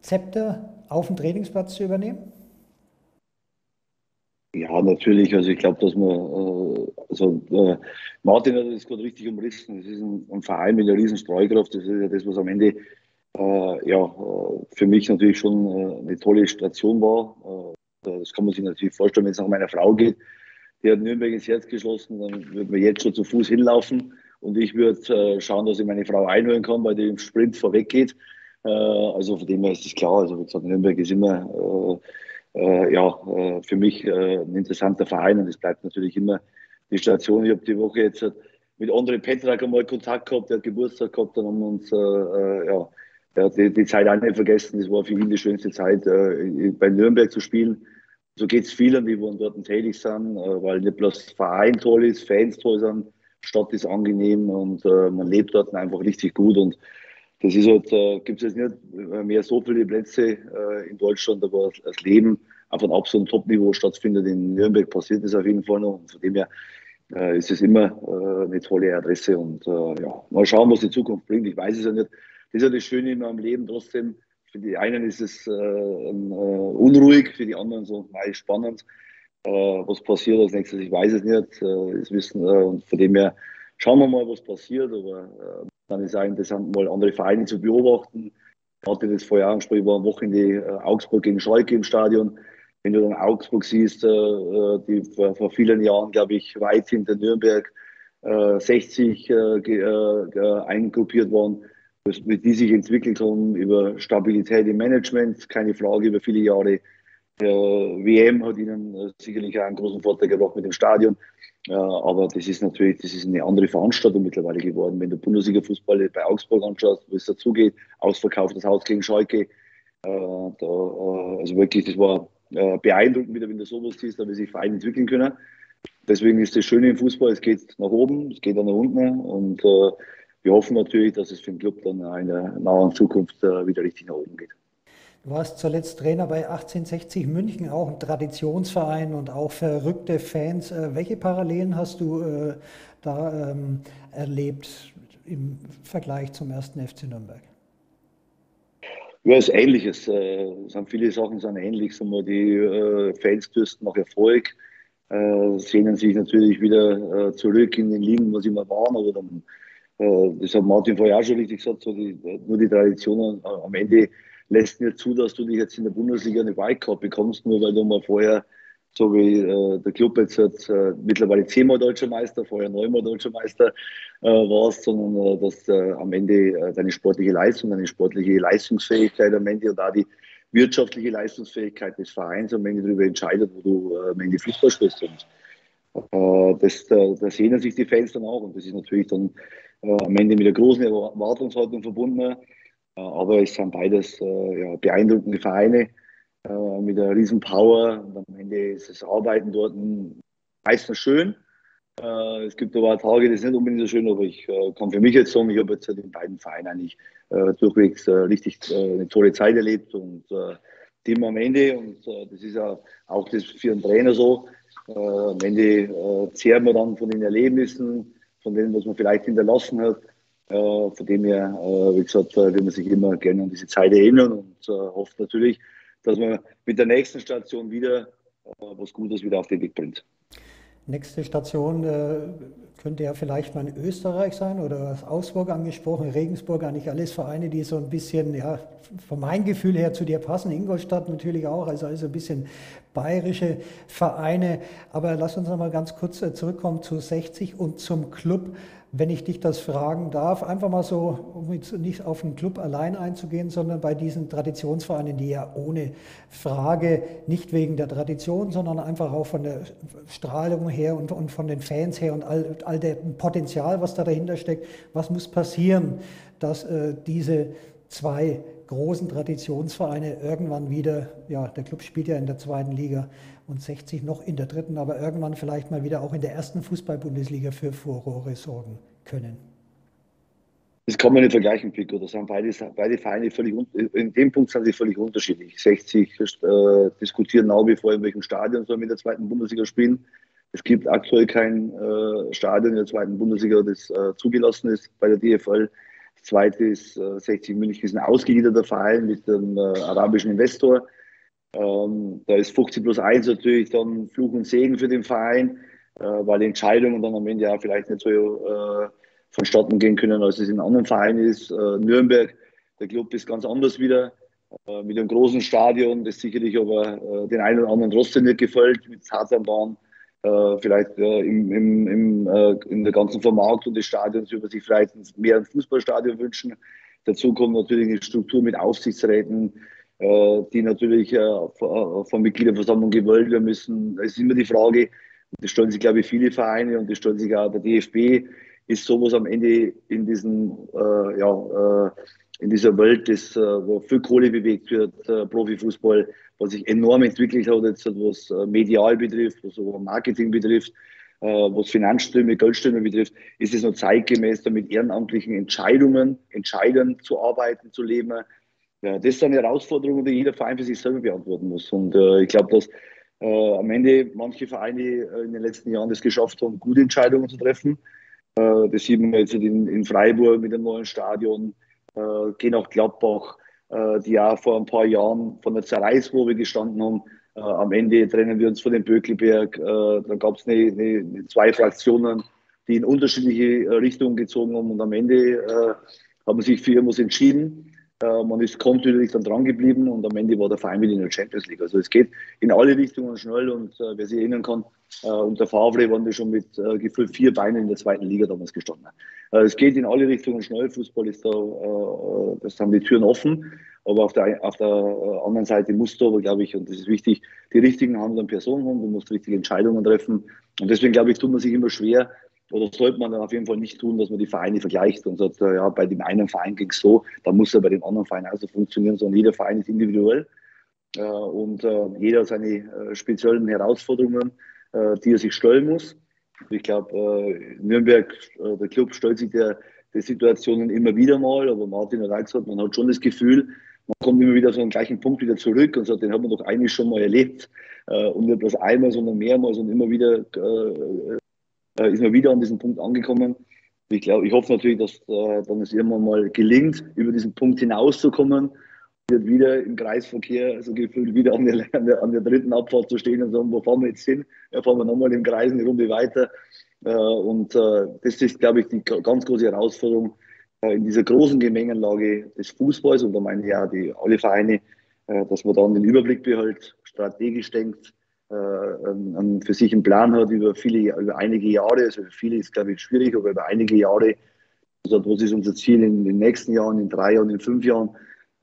Zepter auf dem Trainingsplatz zu übernehmen? Ja, natürlich. Also ich glaube, dass man, äh, also äh, Martin hat das gerade richtig umrissen. Es ist ein, ein, Verein mit einer riesen Streukraft. Das ist ja das, was am Ende äh, ja, äh, für mich natürlich schon äh, eine tolle Station war. Äh, das kann man sich natürlich vorstellen, wenn es nach meiner Frau geht. Die hat Nürnberg ins Herz geschlossen, dann würde man jetzt schon zu Fuß hinlaufen und ich würde schauen, dass ich meine Frau einholen kann, weil die im Sprint vorweg geht. also von dem her ist es klar. Also wie gesagt, Nürnberg ist immer ja, für mich ein interessanter Verein und es bleibt natürlich immer die Station. Ich habe die Woche jetzt mit André Petrak einmal Kontakt gehabt, der hat Geburtstag gehabt, dann haben wir uns ja, der die, die Zeit auch nicht vergessen. Das war für ihn die schönste Zeit, äh, bei Nürnberg zu spielen. So geht es vielen, die wollen dort tätig sind, äh, weil nicht bloß Verein toll ist, Fans toll sind, Stadt ist angenehm und äh, man lebt dort einfach richtig gut. Und das ist halt, äh, gibt es jetzt nicht mehr so viele Plätze äh, in Deutschland, aber das Leben auf einem absoluten Top-Niveau stattfindet. In Nürnberg passiert das auf jeden Fall noch. Und von dem her äh, ist es immer eine tolle Adresse. Und ja, mal schauen, was die Zukunft bringt. Ich weiß es ja nicht. Das ist ja das Schöne in meinem Leben trotzdem. Für die einen ist es äh, äh, unruhig, für die anderen so mei, spannend. Äh, was passiert als nächstes, ich weiß es nicht. Äh, das wissen, äh, und von dem her schauen wir mal, was passiert. Aber äh, dann ist auch interessant, mal andere Vereine zu beobachten. Ich hatte das vorher angesprochen, ich war am Wochenende äh, Augsburg gegen Schalke im Stadion. Wenn du dann Augsburg siehst, die vor, vor vielen Jahren, glaube ich, weit hinter Nürnberg 60 eingruppiert waren, wie die sich entwickelt haben über Stabilität im Management, keine Frage, über viele Jahre. Der WM hat ihnen äh, sicherlich auch einen großen Vorteil gebracht mit dem Stadion. Aber das ist natürlich, das ist eine andere Veranstaltung mittlerweile geworden. Wenn du Bundesliga-Fußball bei Augsburg anschaust, wo es dazugeht, ausverkauftes Haus gegen Schalke, äh, da, äh, also wirklich, das war beeindruckend wieder, wenn du sowas siehst, da wie sich Vereine entwickeln können. Deswegen ist das Schöne im Fußball, es geht nach oben, es geht auch nach unten und wir hoffen natürlich, dass es für den Club dann in der nahen Zukunft äh, wieder richtig nach oben geht. Du warst zuletzt Trainer bei 1860 München, auch ein Traditionsverein und auch verrückte Fans. Äh, welche Parallelen hast du äh, da ähm, erlebt im Vergleich zum ersten FC Nürnberg? Ja, es ist Ähnliches. Es sind viele Sachen sind ähnlich. Die Fans dürsten nach Erfolg, sehnen sich natürlich wieder zurück in den Ligen, wo sie immer waren, oder dann das hat Martin vorher auch schon richtig gesagt, so die, nur die Tradition am Ende lässt nicht zu, dass du dich jetzt in der Bundesliga eine Wildcard bekommst, nur weil du mal vorher, so wie äh, der Club jetzt hat, äh, mittlerweile zehnmal deutscher Meister, vorher neunmal deutscher Meister äh, warst, sondern äh, dass äh, am Ende deine sportliche Leistung, deine sportliche Leistungsfähigkeit am Ende und auch die wirtschaftliche Leistungsfähigkeit des Vereins am Ende darüber entscheidet, wo du am Ende Fußball spielst. Und, das, da, da sehen sich die Fans dann auch und das ist natürlich dann äh, am Ende mit einer großen Erwartungshaltung verbunden. Äh, aber es sind beides äh, ja, beeindruckende Vereine mit einer riesen Power. Und am Ende ist das Arbeiten dort meistens schön. Es gibt aber Tage, die sind unbedingt so schön, aber ich kann für mich jetzt sagen, ich habe jetzt in beiden Vereinen eigentlich durchwegs richtig eine tolle Zeit erlebt und Team am Ende und das ist ja auch das für einen Trainer so. Am Ende zehrt man dann von den Erlebnissen, von dem, was man vielleicht hinterlassen hat. Äh, von dem her, äh, wie gesagt, äh, will man sich immer gerne an diese Zeit erinnern und hofft natürlich, dass man mit der nächsten Station wieder was Gutes wieder auf den Weg bringt. Nächste Station äh, könnte ja vielleicht mal in Österreich sein oder aus Augsburg angesprochen, Regensburg, eigentlich alles Vereine, die so ein bisschen, ja, von meinem Gefühl her zu dir passen. Ingolstadt natürlich auch, also alles ein bisschen bayerische Vereine. Aber lass uns noch mal ganz kurz äh, zurückkommen zu 60 und zum Club wenn ich dich das fragen darf, einfach mal so, um jetzt nicht auf den Club allein einzugehen, sondern bei diesen Traditionsvereinen, die ja ohne Frage, nicht wegen der Tradition, sondern einfach auch von der Strahlung her und, und von den Fans her und all, all dem Potenzial, was da dahinter steckt, was muss passieren, dass äh, diese zwei großen Traditionsvereine irgendwann wieder, ja, der Club spielt ja in der zweiten Liga und 60 noch in der dritten, aber irgendwann vielleicht mal wieder auch in der ersten Fußball-Bundesliga für Furore sorgen können. Das kann man nicht vergleichen, Pico. Das sind beide, beide Vereine völlig, in dem Punkt sind sie völlig unterschiedlich. 60 äh, diskutieren nach wie vor, in welchem Stadion sollen wir in der zweiten Bundesliga spielen. Es gibt aktuell kein äh, Stadion in der zweiten Bundesliga, das äh, zugelassen ist bei der DFL. Das zweite ist, äh, 60 München ist ein ausgegliederter Verein mit einem äh, arabischen Investor. Ähm, da ist 50 plus 1 natürlich dann Fluch und Segen für den Verein, äh, weil die Entscheidungen dann am Ende ja vielleicht nicht so äh, vonstatten gehen können, als es in anderen Vereinen ist. Äh, Nürnberg Der Club ist ganz anders wieder äh, mit einem großen Stadion, das sicherlich aber äh, den einen oder anderen trotzdem nicht gefällt, mit Tarzanbahn. Äh, vielleicht im, im, im, äh, in der ganzen Vermarktung des Stadions man sich vielleicht mehr ein Fußballstadion wünschen. Dazu kommt natürlich eine Struktur mit Aufsichtsräten, die natürlich von Mitgliederversammlung gewollt werden müssen. Es ist immer die Frage, das stellen sich, glaube ich, viele Vereine und das stellen sich auch der DFB, ist sowas am Ende in diesen ja, in dieser Welt, das, äh, wo viel Kohle bewegt wird, äh, Profifußball, was sich enorm entwickelt hat, jetzt, was äh, medial betrifft, was Marketing betrifft, was Finanzströme, Geldströme betrifft, ist es noch zeitgemäß, da mit ehrenamtlichen Entscheidungen, Entscheidern zu arbeiten, zu leben. Ja, das sind Herausforderungen, die jeder Verein für sich selber beantworten muss. Und äh, ich glaube, dass äh, am Ende manche Vereine in den letzten Jahren das geschafft haben, gute Entscheidungen zu treffen. Äh, das sieht man jetzt in, in Freiburg mit dem neuen Stadion äh, gehen nach Gladbach, äh, die ja vor ein paar Jahren von der Zerreißprobe gestanden haben. Äh, am Ende trennen wir uns von dem Bökelberg. Äh, da gab es eine, eine, zwei Fraktionen, die in unterschiedliche äh, Richtungen gezogen haben und am Ende äh, haben sich für irgendwas entschieden. Man ist kontinuierlich dann dran geblieben und am Ende war der Verein wieder in der Champions League. Also es geht in alle Richtungen schnell und wer sich erinnern kann, äh, unter Favre waren wir schon mit äh, gefühlt vier Beinen in der zweiten Liga damals gestanden. Äh, es geht in alle Richtungen schnell. Fußball ist da, äh, das haben die Türen offen. Aber auf der, auf der äh, anderen Seite musst du aber, glaube ich, und das ist wichtig, die richtigen handelnden Personen haben. Du musst richtige Entscheidungen treffen. Und deswegen, glaube ich, tut man sich immer schwer, oder sollte man dann auf jeden Fall nicht tun, dass man die Vereine vergleicht und sagt, ja, bei dem einen Verein ging es so, dann muss er bei dem anderen Verein auch so funktionieren, sondern jeder Verein ist individuell äh, und äh, jeder hat seine äh, speziellen Herausforderungen äh, die er sich stellen muss. Ich glaube, äh, Nürnberg, äh, der Club stellt sich der, der Situationen immer wieder mal, aber Martin hat auch gesagt, man hat schon das Gefühl, man kommt immer wieder an den gleichen Punkt wieder zurück und sagt, den hat man doch eigentlich schon mal erlebt. und nicht bloß einmal, sondern mehrmals und immer wieder ist man wieder an diesen Punkt angekommen. Ich glaube, ich hoffe natürlich, dass dann es irgendwann mal gelingt, über diesen Punkt hinauszukommen wird wieder im Kreisverkehr, also gefühlt wieder an der, an der, an der dritten Abfahrt zu stehen und sagen, wo fahren wir jetzt hin? Ja, fahren wir nochmal im Kreis eine Runde weiter. Äh, und äh, das ist, glaube ich, die ganz große Herausforderung äh, in dieser großen Gemengenlage des Fußballs und da meine ich ja die, alle Vereine, dass man dann den Überblick behält, strategisch denkt, für sich einen Plan hat über viele, über einige Jahre. Also für viele ist, glaube ich, schwierig, aber über einige Jahre, also was ist unser Ziel in den nächsten Jahren, in drei Jahren, in fünf Jahren,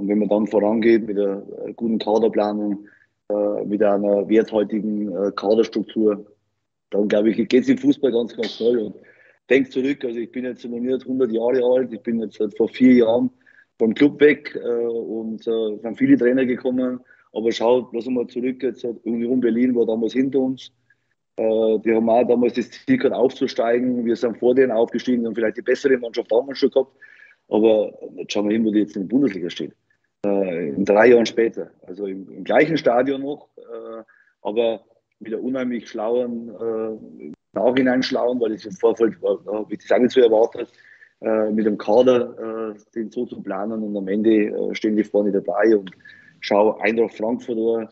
und wenn man dann vorangeht mit einer äh, guten Kaderplanung, äh, mit einer werthaltigen äh, Kaderstruktur, dann glaube ich, geht es im Fußball ganz, ganz schnell. Und denk zurück, also ich bin jetzt noch nicht 100 Jahre alt, ich bin jetzt seit vor vier Jahren vom Club weg und äh, sind viele Trainer gekommen. Aber schau, lass uns mal zurück, jetzt Union Berlin war damals hinter uns. die haben auch damals das Ziel gehabt, aufzusteigen. Wir sind vor denen aufgestiegen und vielleicht die bessere Mannschaft damals schon gehabt. Aber jetzt schauen wir hin, wo die jetzt in der Bundesliga steht äh, in drei Jahren später. Also im, im gleichen Stadion noch, äh, aber mit einer unheimlich schlauen, äh, Nachhinein schlauen, weil ich im Vorfeld, habe ich das auch nicht so erwartet, äh, mit dem Kader äh, den so zu planen und am Ende äh, stehen die vorne dabei und schau Eintracht Frankfurt an.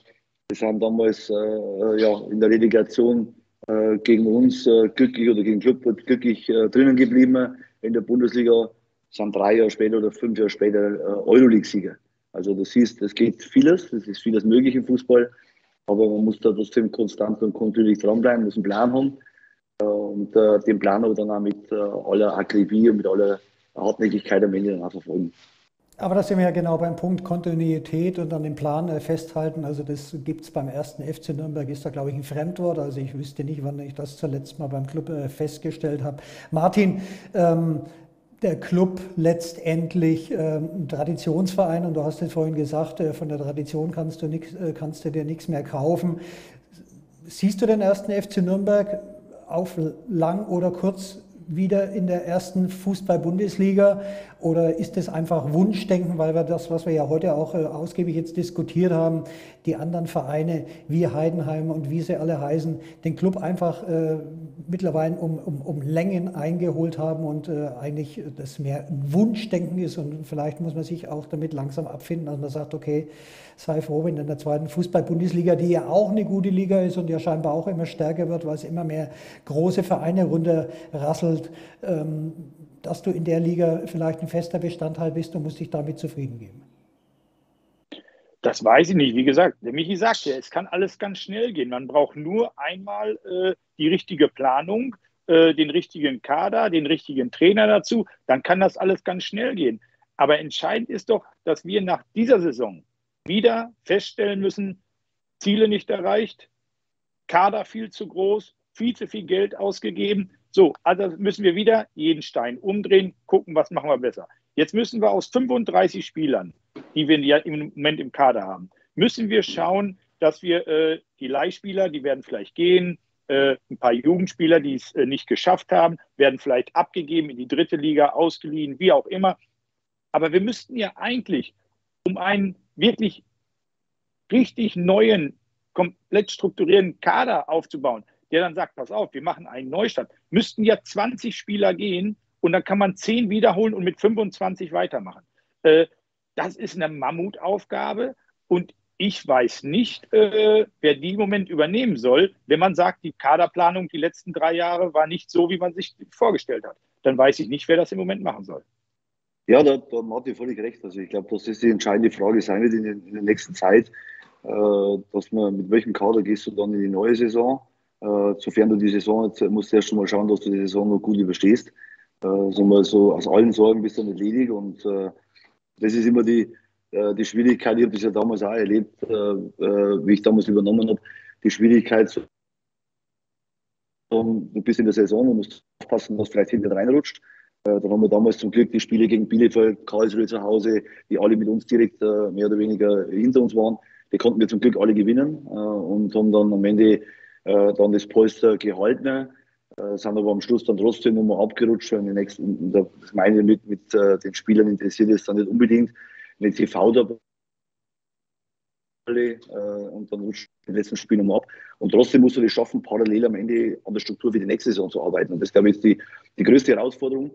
Die sind damals äh, ja, in der Relegation äh, gegen uns äh, glücklich oder gegen Club glücklich äh, drinnen geblieben in der Bundesliga, sind drei Jahre später oder fünf Jahre später äh, Euroleague-Sieger. Also du siehst, es geht vieles, es ist vieles möglich im Fußball, aber man muss da trotzdem konstant und kontinuierlich dranbleiben, muss einen Plan haben äh, und äh, den Plan aber dann auch mit äh, aller Akribie und mit aller Hartnäckigkeit am Ende dann auch verfolgen. Aber das sind wir ja genau beim Punkt Kontinuität und an dem Plan äh, festhalten. Also das gibt es beim ersten FC Nürnberg, ist da glaube ich ein Fremdwort. Also ich wüsste nicht, wann ich das zuletzt mal beim Club äh, festgestellt habe. Martin, ähm, der Club letztendlich ähm, ein Traditionsverein und du hast es vorhin gesagt, äh, von der Tradition kannst du, nix, äh, kannst du dir nichts mehr kaufen. Siehst du den ersten FC Nürnberg auf lang oder kurz wieder in der ersten Fußball-Bundesliga? Oder ist es einfach Wunschdenken, weil wir das, was wir ja heute auch äh, ausgiebig jetzt diskutiert haben, die anderen Vereine wie Heidenheim und wie sie alle heißen, den Club einfach mittlerweile um, um, um Längen eingeholt haben und äh, eigentlich das mehr ein Wunschdenken ist und vielleicht muss man sich auch damit langsam abfinden, dass man sagt, okay, sei froh, wenn in der zweiten Fußball-Bundesliga, die ja auch eine gute Liga ist und ja scheinbar auch immer stärker wird, weil es immer mehr große Vereine runterrasselt, ähm, dass du in der Liga vielleicht ein fester Bestandteil bist und musst dich damit zufrieden geben. Das weiß ich nicht. Wie gesagt, der Michi sagt ja, es kann alles ganz schnell gehen. Man braucht nur einmal äh, die richtige Planung, äh, den richtigen Kader, den richtigen Trainer dazu. Dann kann das alles ganz schnell gehen. Aber entscheidend ist doch, dass wir nach dieser Saison wieder feststellen müssen, Ziele nicht erreicht, Kader viel zu groß, viel zu viel Geld ausgegeben. So, also müssen wir wieder jeden Stein umdrehen, gucken, was machen wir besser. Jetzt müssen wir aus 35 Spielern die wir ja im Moment im Kader haben, müssen wir schauen, dass wir äh, die Leihspieler, die werden vielleicht gehen, ein paar Jugendspieler, die es äh, nicht geschafft haben, werden vielleicht abgegeben in die dritte Liga, ausgeliehen, wie auch immer. Aber wir müssten ja eigentlich, um einen wirklich richtig neuen, komplett strukturierten Kader aufzubauen, der dann sagt, pass auf, wir machen einen Neustart, müssten ja 20 Spieler gehen und dann kann man 10 wiederholen und mit 25 weitermachen. Äh, das ist eine Mammutaufgabe und ich weiß nicht, äh, wer die im Moment übernehmen soll, wenn man sagt, die Kaderplanung die letzten drei Jahre war nicht so, wie man sich vorgestellt hat. Dann weiß ich nicht, wer das im Moment machen soll. Ja, da, da hat ihr völlig recht. Also ich glaube, dass das die entscheidende Frage sein wird in, in der nächsten Zeit, äh, dass man mit welchem Kader gehst du dann in die neue Saison. Äh, sofern du die Saison jetzt musst du erst schon mal schauen, dass du die Saison noch gut überstehst. Äh, so mal so aus allen Sorgen bist du nicht ledig und äh, das ist immer die, äh, die Schwierigkeit. Ich habe das ja damals auch erlebt, äh, äh, wie ich damals übernommen habe. Die Schwierigkeit, du bist in der Saison und musst aufpassen, dass vielleicht hinten reinrutscht. Dann haben wir damals zum Glück die Spiele gegen Bielefeld, Karlsruhe zu Hause, die alle mit uns direkt mehr oder weniger hinter uns waren. Die konnten wir zum Glück alle gewinnen und haben dann am Ende dann das Polster gehalten. sind aber am Schluss dann trotzdem nochmal abgerutscht. Und nächsten, das meine ich mit, mit den Spielern interessiert es dann nicht unbedingt eine TV dabei äh, und dann rutscht den letzten Spiel nochmal ab. Und trotzdem musst du es schaffen, parallel am Ende an der Struktur für die nächste Saison zu arbeiten. Und das, glaube ich, ist die, die größte Herausforderung,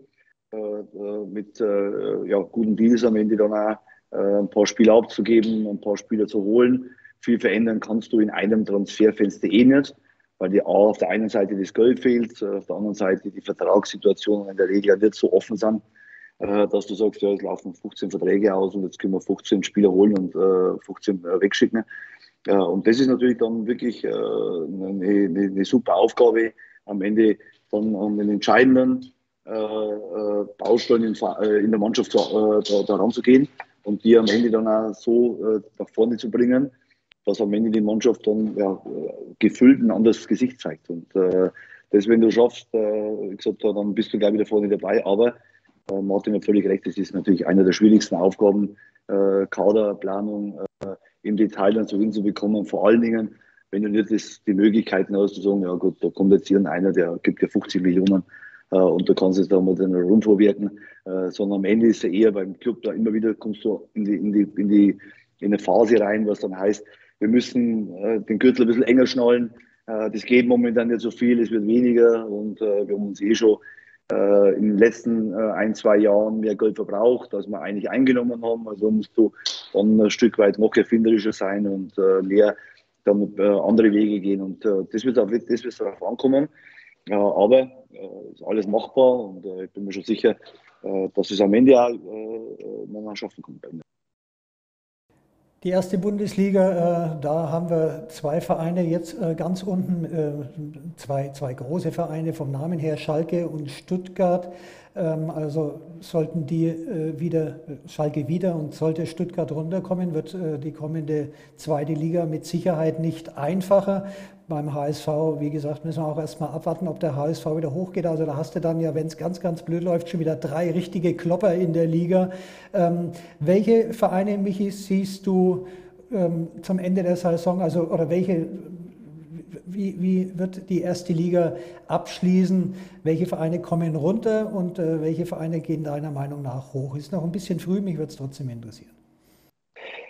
äh, äh mit ja, guten Deals am Ende dann auch ein paar Spieler abzugeben, ein paar Spieler zu holen. Viel verändern kannst du in einem Transferfenster eh nicht, weil dir auf der einen Seite das Geld fehlt, auf der anderen Seite die Vertragssituationen in der Regel ja nicht so offen sind dass du sagst, ja, es laufen 15 Verträge aus und jetzt können wir 15 Spieler holen und äh, 15 äh, wegschicken. Ja, und das ist natürlich dann wirklich äh, eine, eine, super Aufgabe, am Ende dann an den entscheidenden äh, äh Bausteinen in, in, der Mannschaft da, da ranzugehen und die am Ende dann auch so nach vorne zu bringen, dass am Ende die Mannschaft dann ja, gefüllt ein anderes Gesicht zeigt. Und das, wenn du schaffst, wie gesagt, dann bist du gleich wieder vorne dabei. Aber äh, Martin hat völlig recht, das ist natürlich eine der schwierigsten Aufgaben, äh, Kaderplanung äh, im Detail dann so hinzubekommen. Vor allen Dingen, wenn du nicht das, die Möglichkeiten hast, zu sagen, ja gut, da kommt jetzt hier einer, der gibt ja 50 Millionen äh, und da kannst du es da mal dann rumvorwerken, äh, sondern am Ende ist es eher beim Club, da immer wieder kommst du in die, in die, in die in eine Phase rein, was dann heißt, wir müssen äh, den Gürtel ein bisschen enger schnallen. Äh, das geht momentan nicht so viel, es wird weniger und äh, wir haben uns eh schon äh, in den letzten äh, ein, zwei Jahren mehr Geld verbraucht, als wir eigentlich eingenommen haben. Also musst du dann ein Stück weit noch erfinderischer sein und äh, mehr dann äh, andere Wege gehen. Und äh, das wird auf, das wird darauf ankommen. aber äh, ist alles machbar und ich bin mir schon sicher, dass es am Ende auch man schaffen kann. Die erste Bundesliga, äh, da haben wir zwei Vereine jetzt äh, ganz unten, äh, zwei, zwei große Vereine vom Namen her, Schalke und Stuttgart. Ähm, also sollten die wieder, Schalke wieder und sollte Stuttgart runterkommen, wird die kommende zweite Liga mit Sicherheit nicht einfacher beim HSV, wie gesagt, müssen wir auch erstmal abwarten, ob der HSV wieder hochgeht. Also da hast du dann ja, wenn es ganz, ganz blöd läuft, schon wieder drei richtige Klopper in der Liga. Ähm, welche Vereine, Michi, siehst du ähm, zum Ende der Saison, also oder welche, wie, wie wird die erste Liga abschließen? Welche Vereine kommen runter und äh, welche Vereine gehen deiner Meinung nach hoch? Ist noch ein bisschen früh, mich würde es trotzdem interessieren.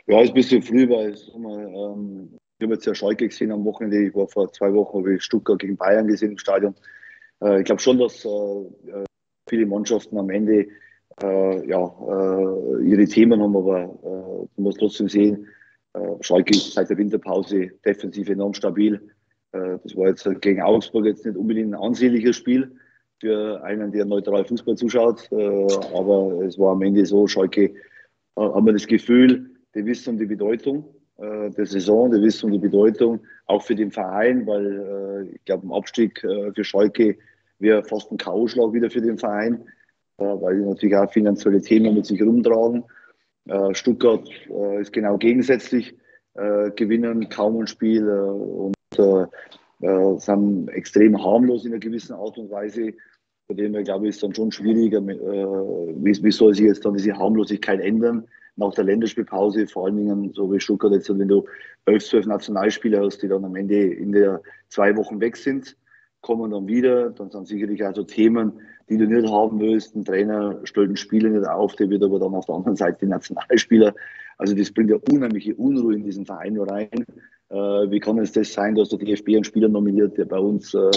Ja, ist ein bisschen früh, weil mal, ähm, ich habe jetzt ja Schalke gesehen am Wochenende. Ich war vor zwei Wochen habe ich Stuttgart gegen Bayern gesehen im Stadion. äh, ich glaube schon, dass äh, viele Mannschaften am Ende äh, ja, äh, ihre Themen haben, aber äh, du musst trotzdem sehen, äh, Schalke ist seit der Winterpause defensiv enorm stabil. Äh, das war jetzt gegen Augsburg jetzt nicht unbedingt ein ansehnliches Spiel für einen, der neutral Fußball zuschaut, äh, aber es war am Ende so, Schalke haben wir das Gefühl, die wissen die Bedeutung der Saison, die wissen um die Bedeutung auch für den Verein, weil ich glaube, ein Abstieg für Schalke wäre fast ein K.O.-Schlag wieder für den Verein weil die natürlich auch finanzielle Themen mit sich rumtragen. Äh, Stuttgart äh, ist genau gegensätzlich, äh, gewinnen kaum ein Spiel und sind extrem harmlos in einer gewissen Art und Weise. Von dem her glaube ich, ist dann schon schwieriger, wie, wie soll sich jetzt dann diese Harmlosigkeit ändern nach der Länderspielpause, vor allen Dingen so wie Stuttgart jetzt, wenn du elf, zwölf Nationalspieler hast, die dann am Ende in der zwei Wochen weg sind, kommen dann wieder, dann sind sicherlich also Themen, die du nicht haben willst. Ein Trainer stellt einen Spieler nicht auf, der wird aber dann auf der anderen Seite die Nationalspieler. Also das bringt ja unheimliche Unruhe in diesen Verein rein. Äh, wie kann es das sein, dass der DFB einen Spieler nominiert, der bei uns äh,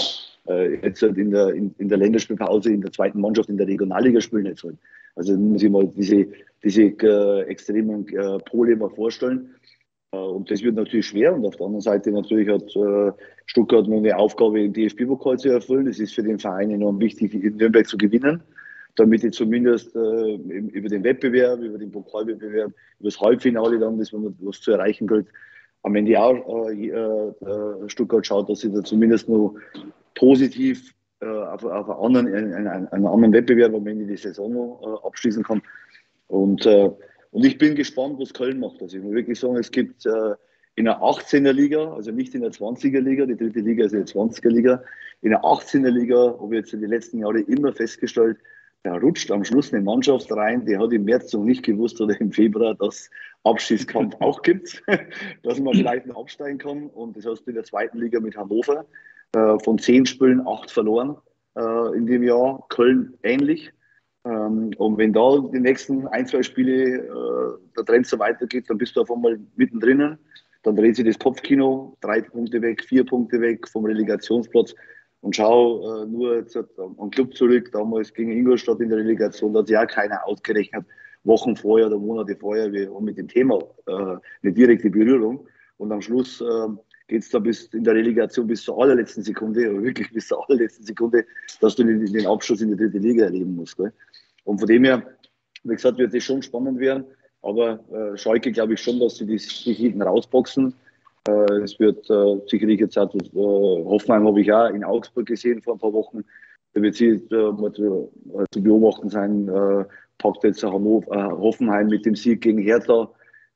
äh jetzt in der, in, in, der Länderspielpause in der zweiten Mannschaft in der Regionalliga spielen nicht soll? Also muss ich mal diese, diese äh, extremen äh, Pole mal vorstellen. Äh, und das wird natürlich schwer. Und auf der anderen Seite natürlich hat äh, Stuttgart noch eine Aufgabe, den DFB-Pokal zu erfüllen. Das ist für den Verein enorm wichtig, in Nürnberg zu gewinnen, damit die zumindest äh, über den Wettbewerb, über den Pokalwettbewerb, über das Halbfinale dann, das was zu erreichen gilt, am Ende auch äh, Stuttgart schaut, dass sie da zumindest noch positiv äh, auf, auf einen, anderen, einen, einen, anderen Wettbewerb am Ende die Saison noch abschließen kann. Und und ich bin gespannt, was Köln macht. Also ich muss wirklich sagen, es gibt äh, in der 18er Liga, also nicht in der 20er Liga, die dritte Liga ist der 20er Liga, in der 18er Liga habe ich jetzt in den letzten Jahren immer festgestellt, da rutscht am Schluss eine Mannschaft rein, die hat im März noch nicht gewusst oder im Februar, dass Abschießkampf auch gibt, dass man vielleicht noch absteigen kann. Und das hast du in der zweiten Liga mit Hannover äh, von zehn Spielen acht verloren äh, in dem Jahr. Köln ähnlich. Ähm, und wenn da die nächsten ein, zwei Spiele äh, der Trend so weitergeht, dann bist du auf einmal mittendrin. Dann dreht sich das Kopfkino, drei Punkte weg, vier Punkte weg vom Relegationsplatz. Und schau äh, nur am Club zurück, damals gegen Ingolstadt in der Relegation, da hat auch keiner ausgerechnet, Wochen vorher oder Monate vorher, wir haben mit dem Thema äh, eine direkte Berührung. Und am Schluss äh, geht es da bis in der Relegation bis zur allerletzten Sekunde, wirklich bis zur allerletzten Sekunde, dass du den, den Abschluss in die dritte Liga erleben musst. Gell? Und von dem her, wie gesagt, wird es schon spannend werden. Aber äh, Schalke glaube ich schon, dass sie die, sich hinten rausboxen. Äh, es wird äh, sicherlich jetzt auch, äh, Hoffenheim habe ich auch in Augsburg gesehen vor ein paar Wochen. Da wird sie äh, mal zu, äh, zu, beobachten sein. Packt jetzt Hannover, Hoffenheim mit dem Sieg gegen Hertha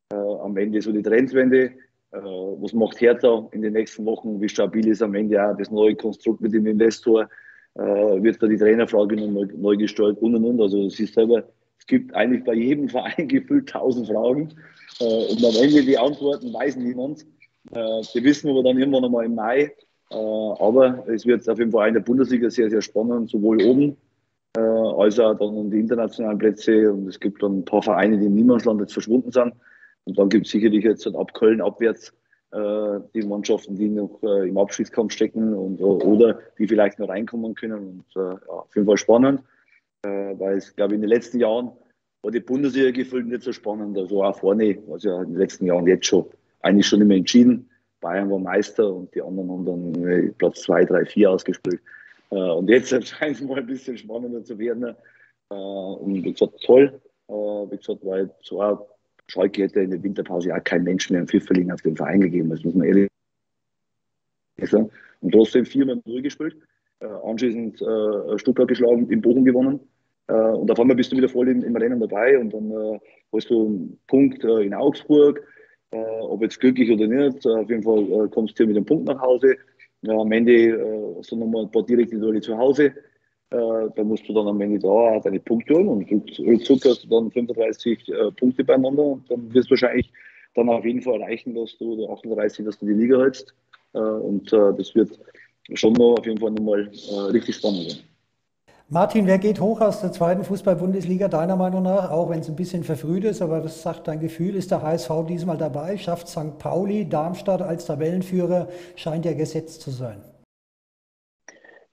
am Ende so die Trendwende. Was macht Hertha in den nächsten Wochen? Wie stabil ist am Ende auch das neue Konstrukt mit dem Investor? äh, wird da die Trainerfrage neu, neu gestellt und und und. Also es ist selber, es gibt eigentlich bei jedem Verein gefühlt tausend Fragen äh, und am Ende die Antworten weiß niemand. Äh, die wissen wir dann irgendwann einmal im Mai. Aber es wird auf jeden Fall in der Bundesliga sehr, sehr spannend, sowohl oben als auch dann um die internationalen Plätze. Und es gibt dann ein paar Vereine, die im Niemandsland jetzt verschwunden sind. Und dann gibt es sicherlich jetzt ab Köln abwärts äh, die Mannschaften, die noch äh, im Abschiedskampf stecken und, äh, oder die vielleicht noch reinkommen können. Und ja, auf jeden Fall spannend, weil es, glaube ich, in den letzten Jahren war die Bundesliga gefühlt nicht so spannend. Also auch vorne, also ja in den letzten Jahren jetzt schon, eigentlich schon immer entschieden. Bayern war Meister und die anderen haben dann Platz 2, 3, 4 ausgespielt. Und jetzt scheint es mal ein bisschen spannender zu werden. Und wie gesagt, toll. Wie gesagt, weil so auch Schalke hätte in der Winterpause auch kein Mensch mehr einen Pfifferling auf den Verein gegeben, das muss man ehrlich sagen. Und trotzdem viermal durchgespielt, äh, anschließend äh, Stuttgart geschlagen, in Bochum gewonnen. Äh, und auf einmal bist du wieder voll im, im Rennen dabei und dann äh, hast du einen Punkt äh, in Augsburg. Äh, ob jetzt glücklich oder nicht, auf jeden Fall kommst du hier mit einem Punkt nach Hause. am Ende äh, hast du nochmal ein paar direkte Duelle zu Hause. Äh, da musst du dann am Ende da deine Punkte holen und ruckzuck hast du dann 35 äh, Punkte beieinander und dann wirst du wahrscheinlich dann auf jeden Fall erreichen, dass du, oder 38, dass du die Liga hältst. Äh, und das wird schon noch auf jeden Fall nochmal richtig spannend sein. Martin, wer geht hoch aus der zweiten Fußball-Bundesliga deiner Meinung nach? Auch wenn es ein bisschen verfrüht ist, aber das sagt dein Gefühl, ist der HSV diesmal dabei? Schafft St. Pauli, Darmstadt als Tabellenführer, scheint ja gesetzt zu sein.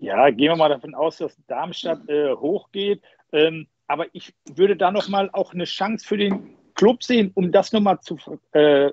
Ja, gehen wir mal davon aus, dass Darmstadt äh, hochgeht. Ähm, aber ich würde da nochmal auch eine Chance für den Club sehen, um das nochmal zu äh,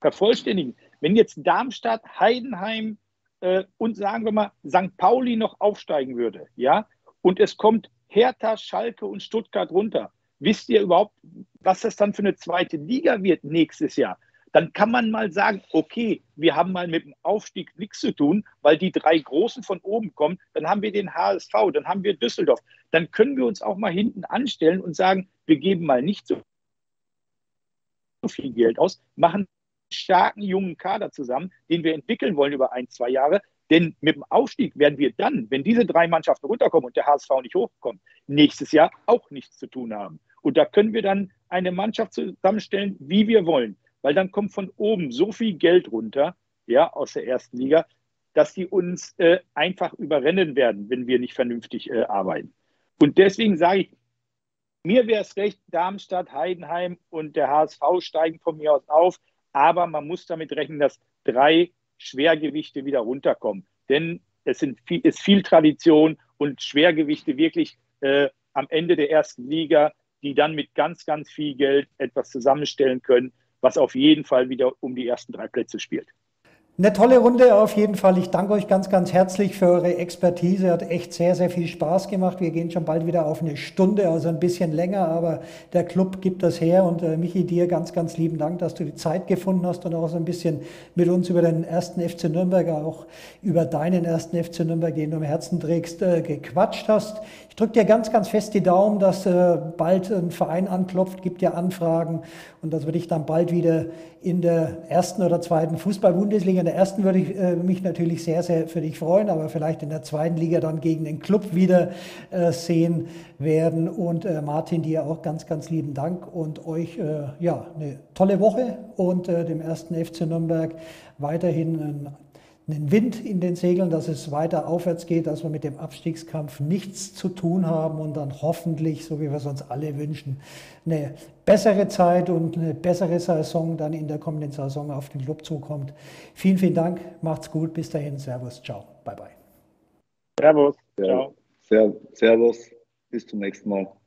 vervollständigen. Wenn jetzt Darmstadt, Heidenheim äh, und sagen wir mal St. Pauli noch aufsteigen würde, ja, und es kommt Hertha, Schalke und Stuttgart runter, wisst ihr überhaupt, was das dann für eine zweite Liga wird nächstes Jahr? Dann kann man mal sagen, okay, wir haben mal mit dem Aufstieg nichts zu tun, weil die drei Großen von oben kommen. Dann haben wir den HSV, dann haben wir Düsseldorf. Dann können wir uns auch mal hinten anstellen und sagen, wir geben mal nicht so viel Geld aus, machen starken jungen Kader zusammen, den wir entwickeln wollen über ein, zwei Jahre. Denn mit dem Aufstieg werden wir dann, wenn diese drei Mannschaften runterkommen und der HSV nicht hochkommt, nächstes Jahr auch nichts zu tun haben. Und da können wir dann eine Mannschaft zusammenstellen, wie wir wollen. Weil dann kommt von oben so viel Geld runter, ja, aus der ersten Liga, dass die uns äh, einfach überrennen werden, wenn wir nicht vernünftig äh, arbeiten. Und deswegen sage ich, mir wäre es recht, Darmstadt, Heidenheim und der HSV steigen von mir aus auf. Aber man muss damit rechnen, dass drei Schwergewichte wieder runterkommen. Denn es sind viel, ist viel Tradition und Schwergewichte wirklich äh, am Ende der ersten Liga, die dann mit ganz, ganz viel Geld etwas zusammenstellen können, was auf jeden Fall wieder um die ersten drei Plätze spielt. Eine tolle Runde auf jeden Fall. Ich danke euch ganz, ganz herzlich für eure Expertise. Hat echt sehr, sehr viel Spaß gemacht. Wir gehen schon bald wieder auf eine Stunde, also ein bisschen länger, aber der Club gibt das her. Und äh, Michi, dir ganz, ganz lieben Dank, dass du die Zeit gefunden hast und auch so ein bisschen mit uns über den ersten FC Nürnberg, auch über deinen ersten FC Nürnberg, den du am Herzen trägst, äh, gequatscht hast. Ich drücke dir ganz, ganz fest die Daumen, dass äh, bald ein Verein anklopft, gibt dir Anfragen und dass wir dich dann bald wieder in der ersten oder zweiten Fußball-Bundesliga, in der ersten würde ich äh, mich natürlich sehr, sehr für dich freuen, aber vielleicht in der zweiten Liga dann gegen den Club wieder äh, sehen werden. Und äh, Martin, dir auch ganz, ganz lieben Dank und euch äh, ja eine tolle Woche und äh, dem ersten FC Nürnberg weiterhin ein einen Wind in den Segeln, dass es weiter aufwärts geht, dass wir mit dem Abstiegskampf nichts zu tun haben und dann hoffentlich, so wie wir es uns alle wünschen, eine bessere Zeit und eine bessere Saison dann in der kommenden Saison auf den Club zukommt. Vielen, vielen Dank, macht's gut, bis dahin, Servus, ciao, bye bye. Servus, ciao. Servus, bis zum nächsten Mal.